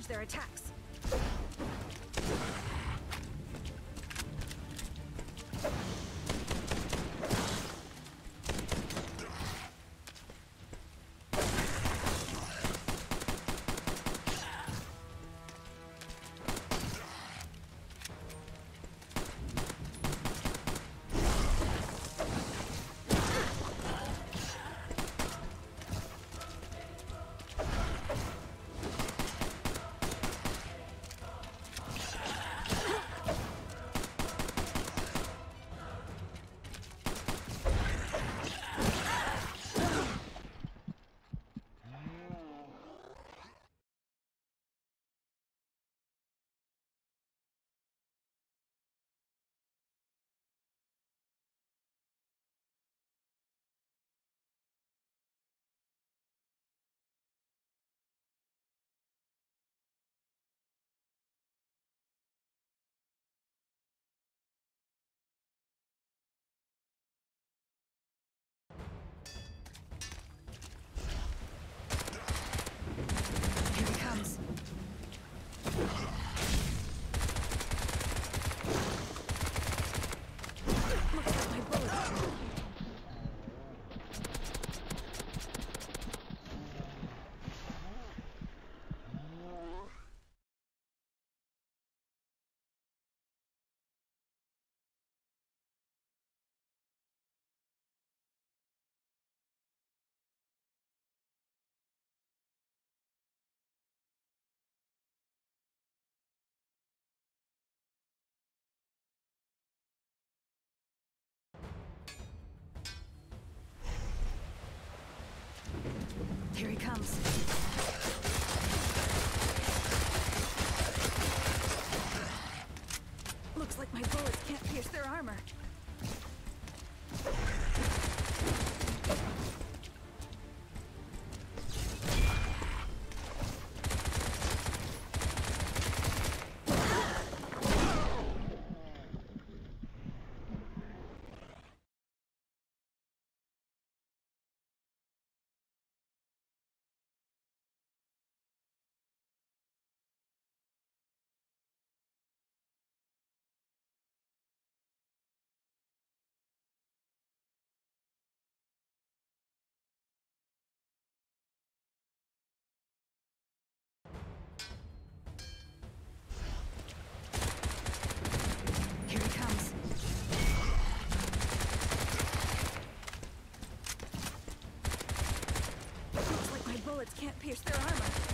Dodge their attacks. Comes. Looks like my bullets can't pierce their armor. Can't pierce their armor.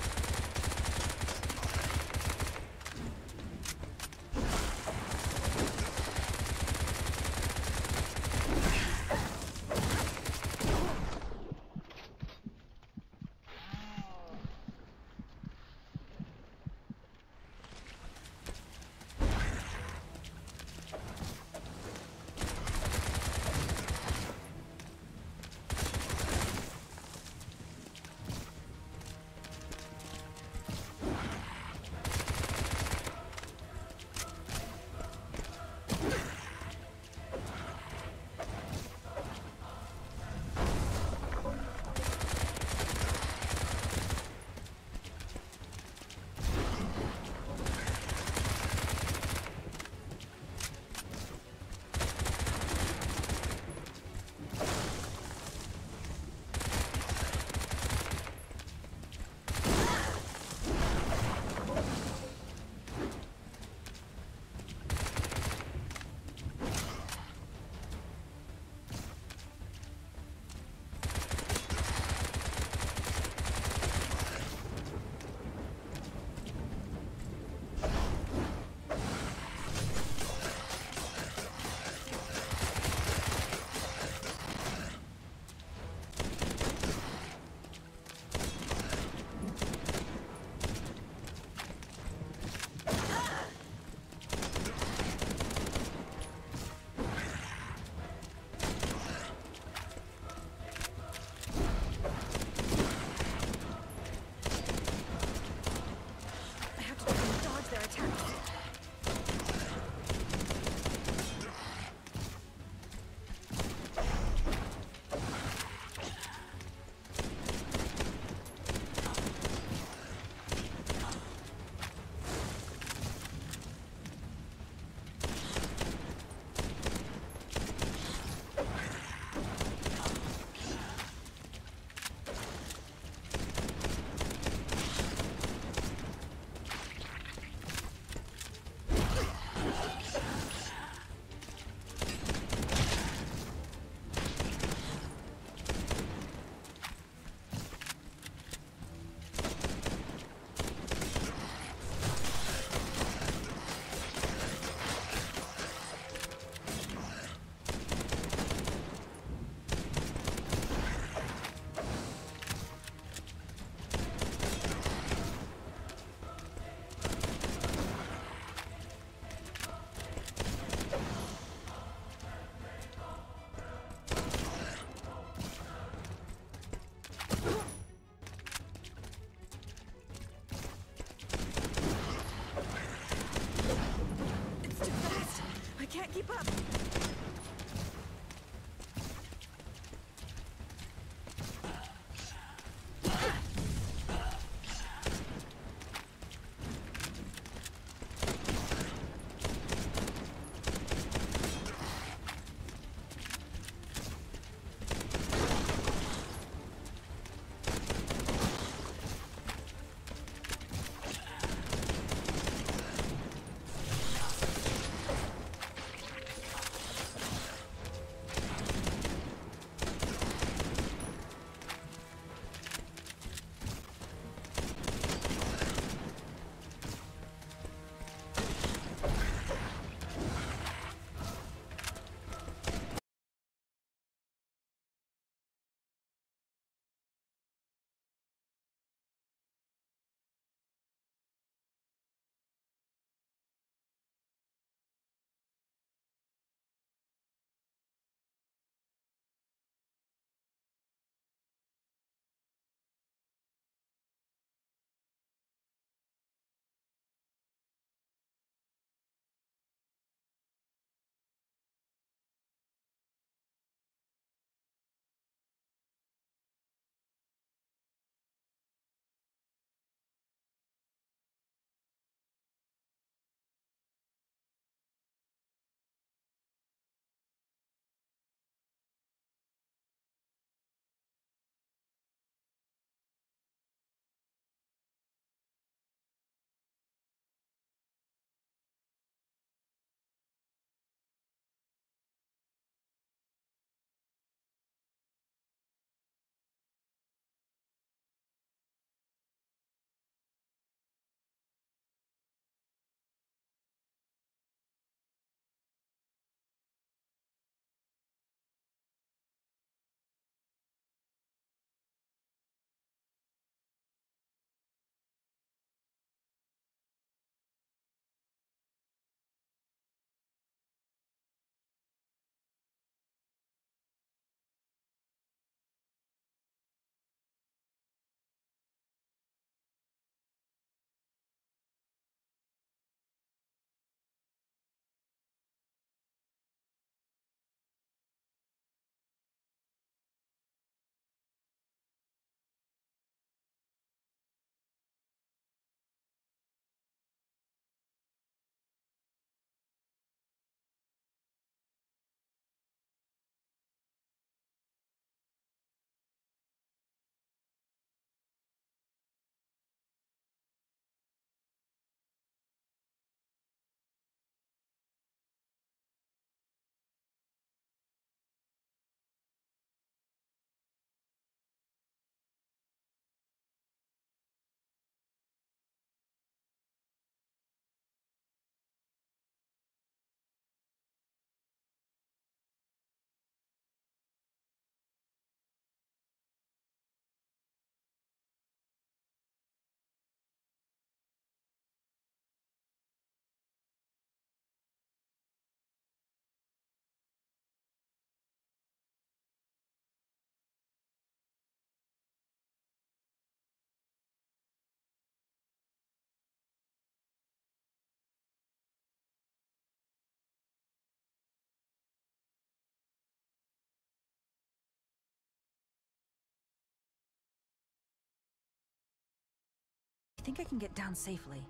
think I can get down safely.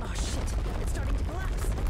Oh shit! It's starting to collapse!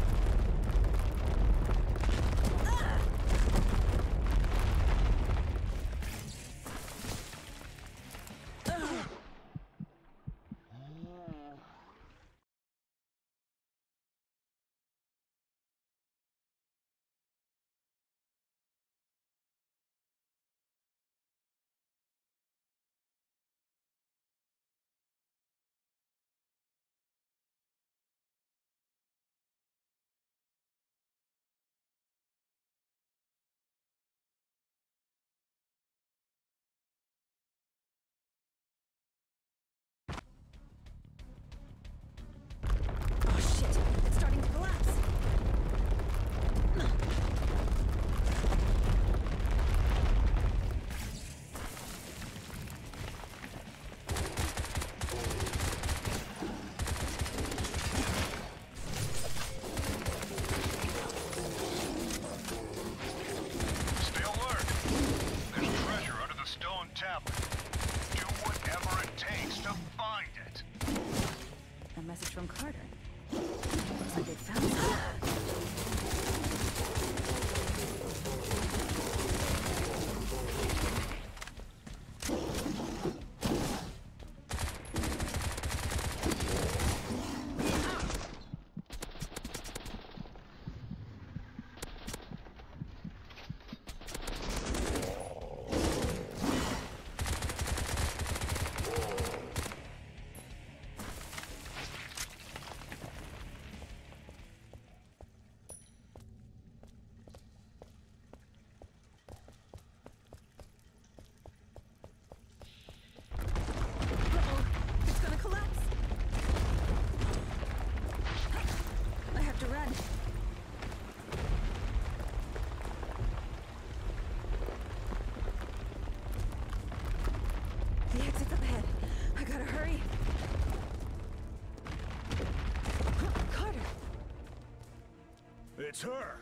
her.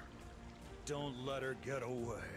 Don't let her get away.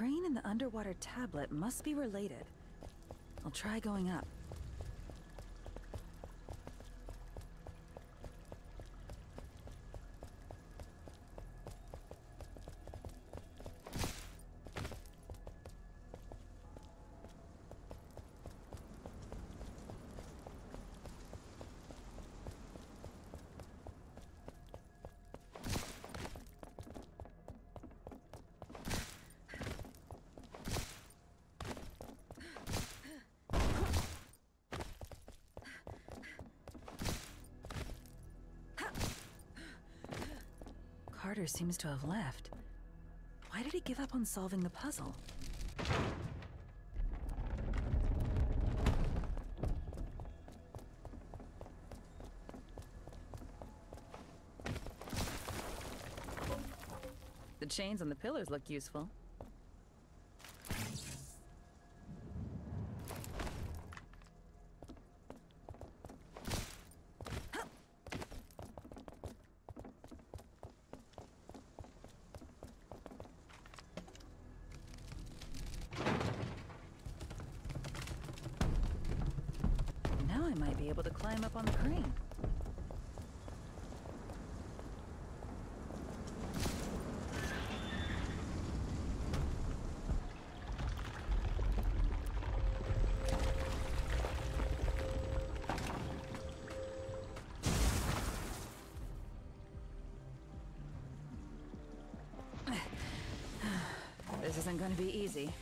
brain and the underwater tablet must be related. I'll try going up. Seems to have left. Why did he give up on solving the puzzle? The chains on the pillars look useful. Now I might be able to climb up on the crane. This isn't going to be easy.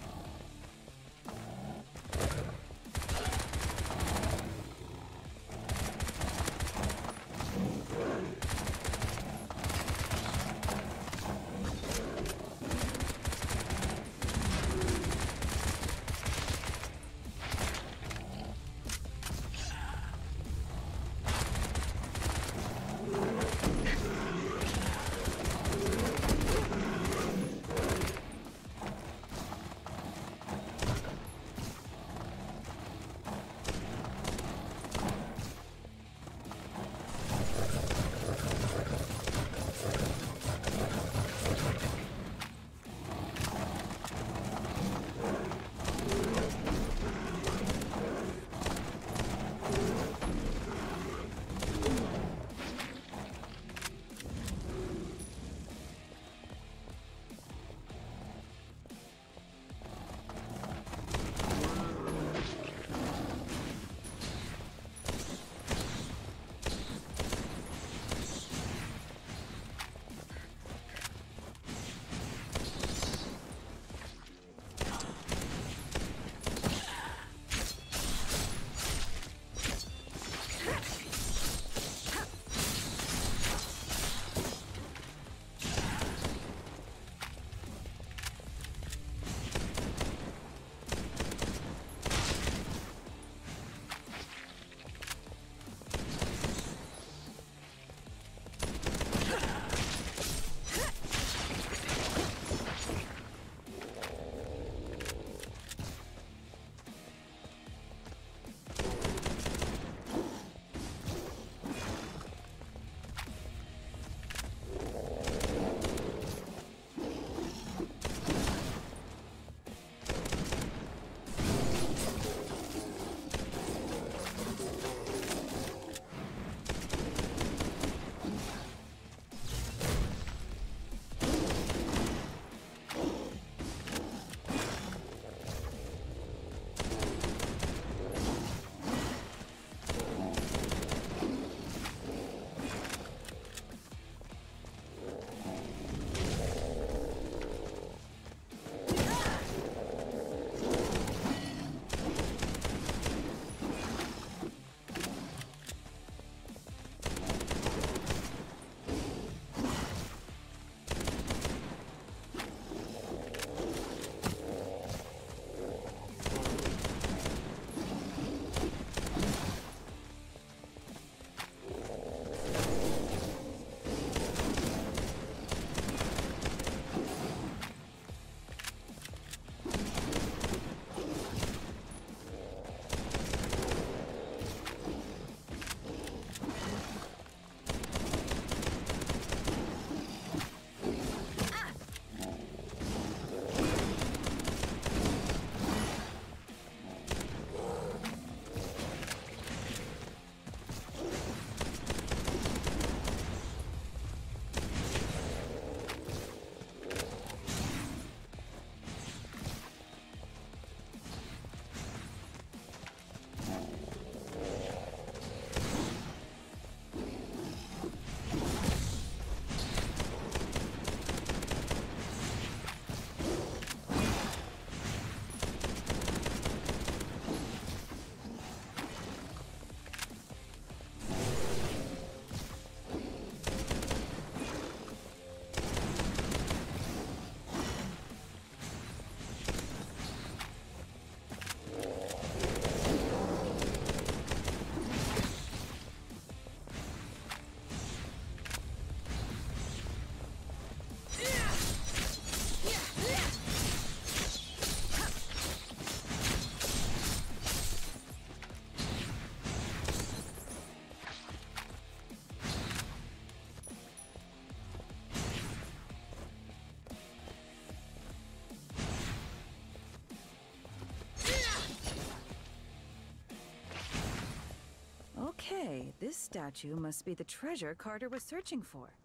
This statue must be the treasure Carter was searching for.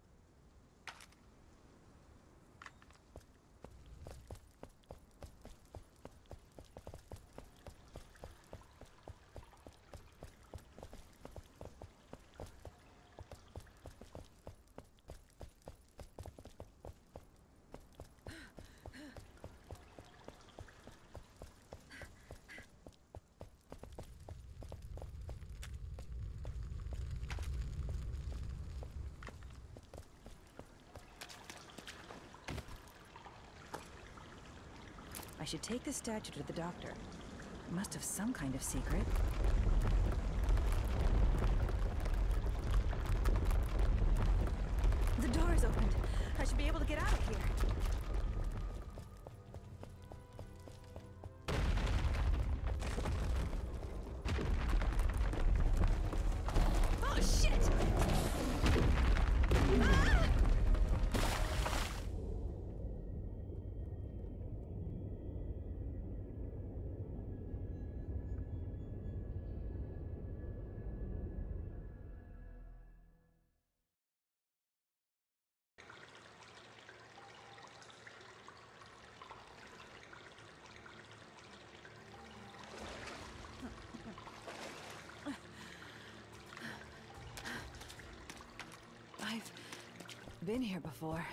Should take the statue to the doctor. Must have some kind of secret. Been here before.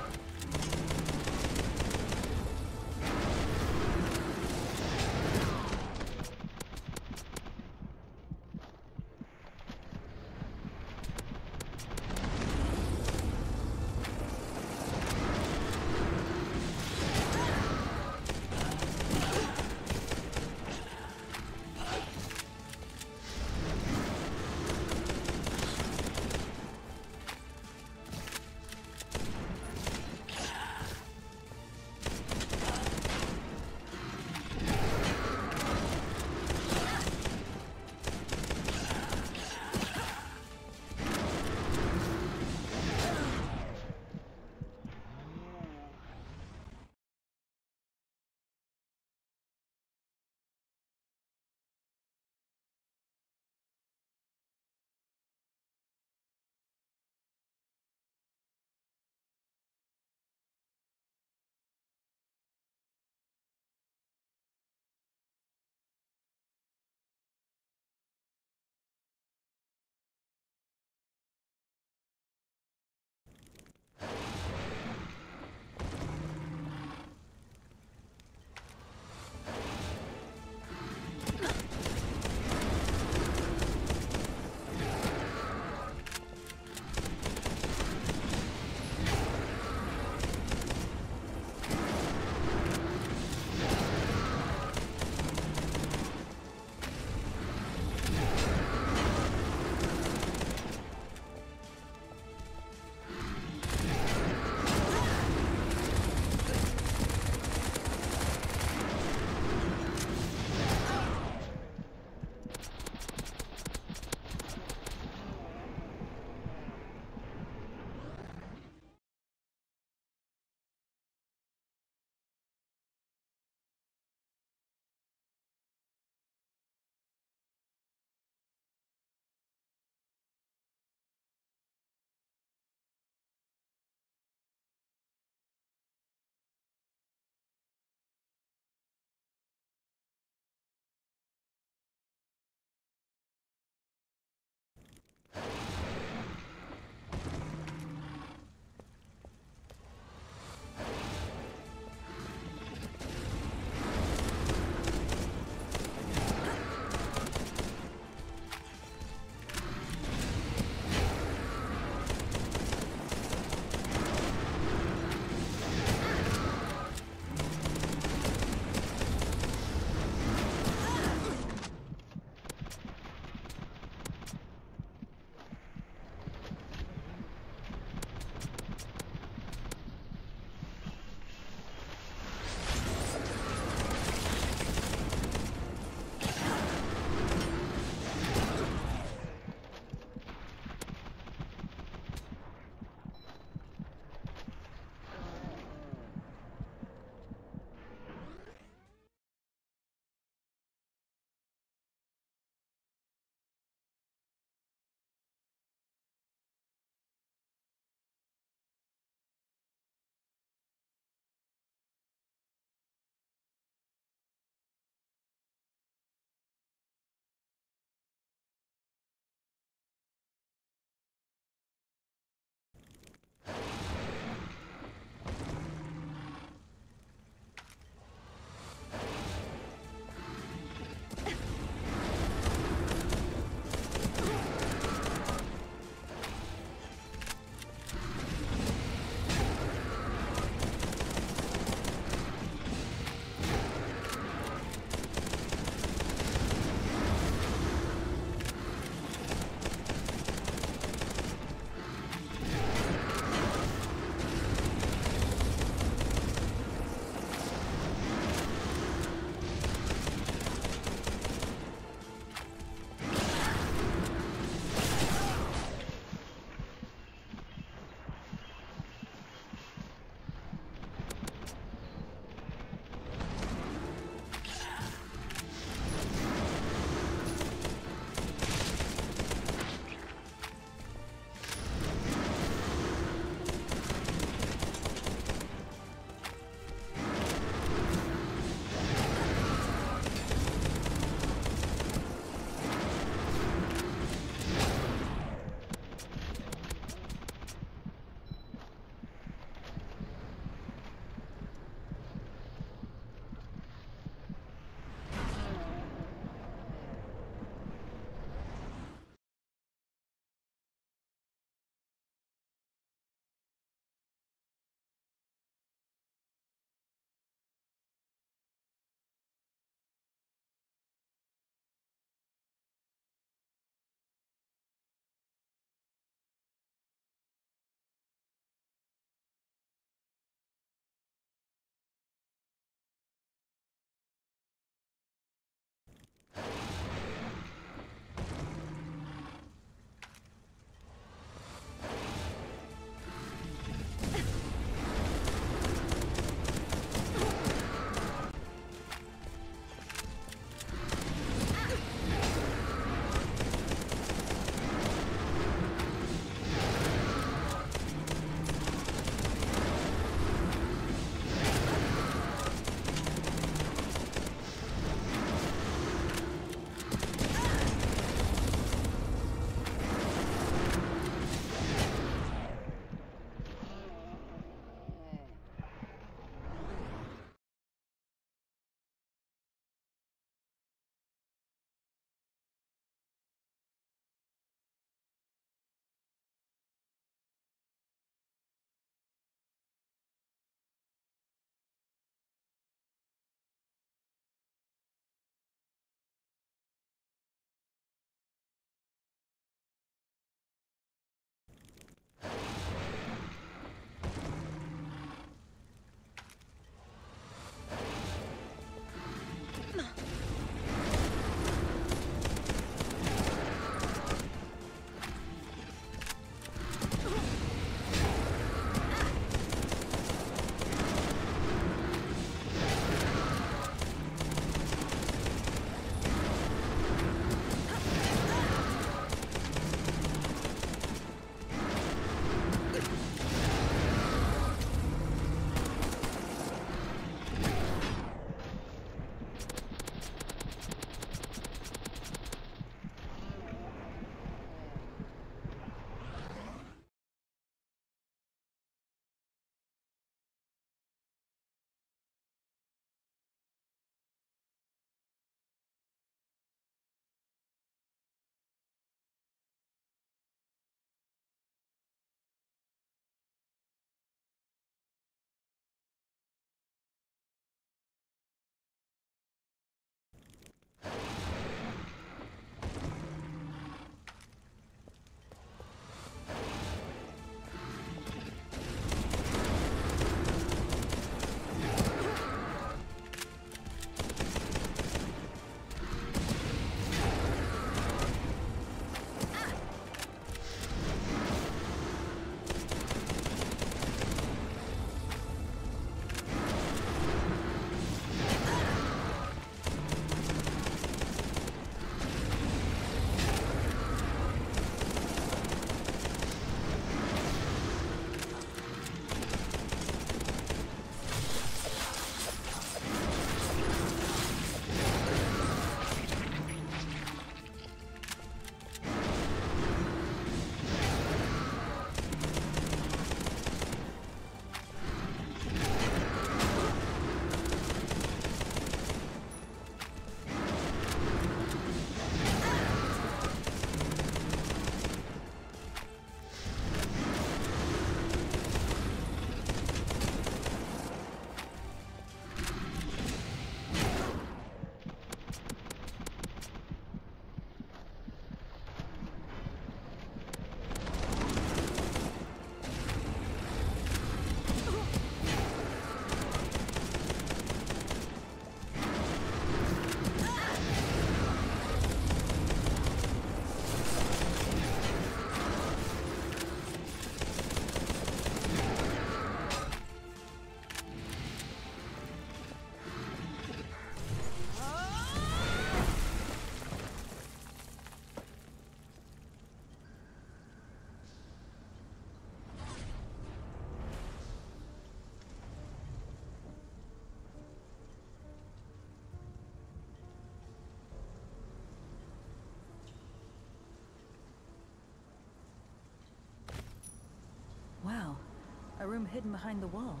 A room hidden behind the wall.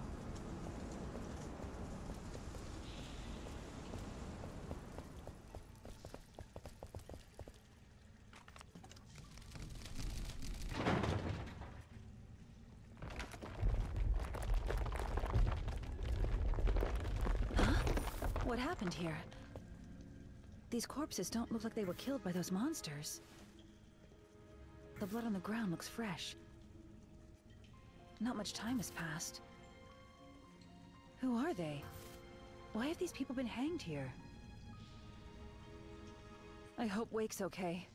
What happened here? These corpses don't look like they were killed by those monsters. The blood on the ground looks fresh. Not much time has passed. Who are they? Why have these people been hanged here? I hope Wake's okay.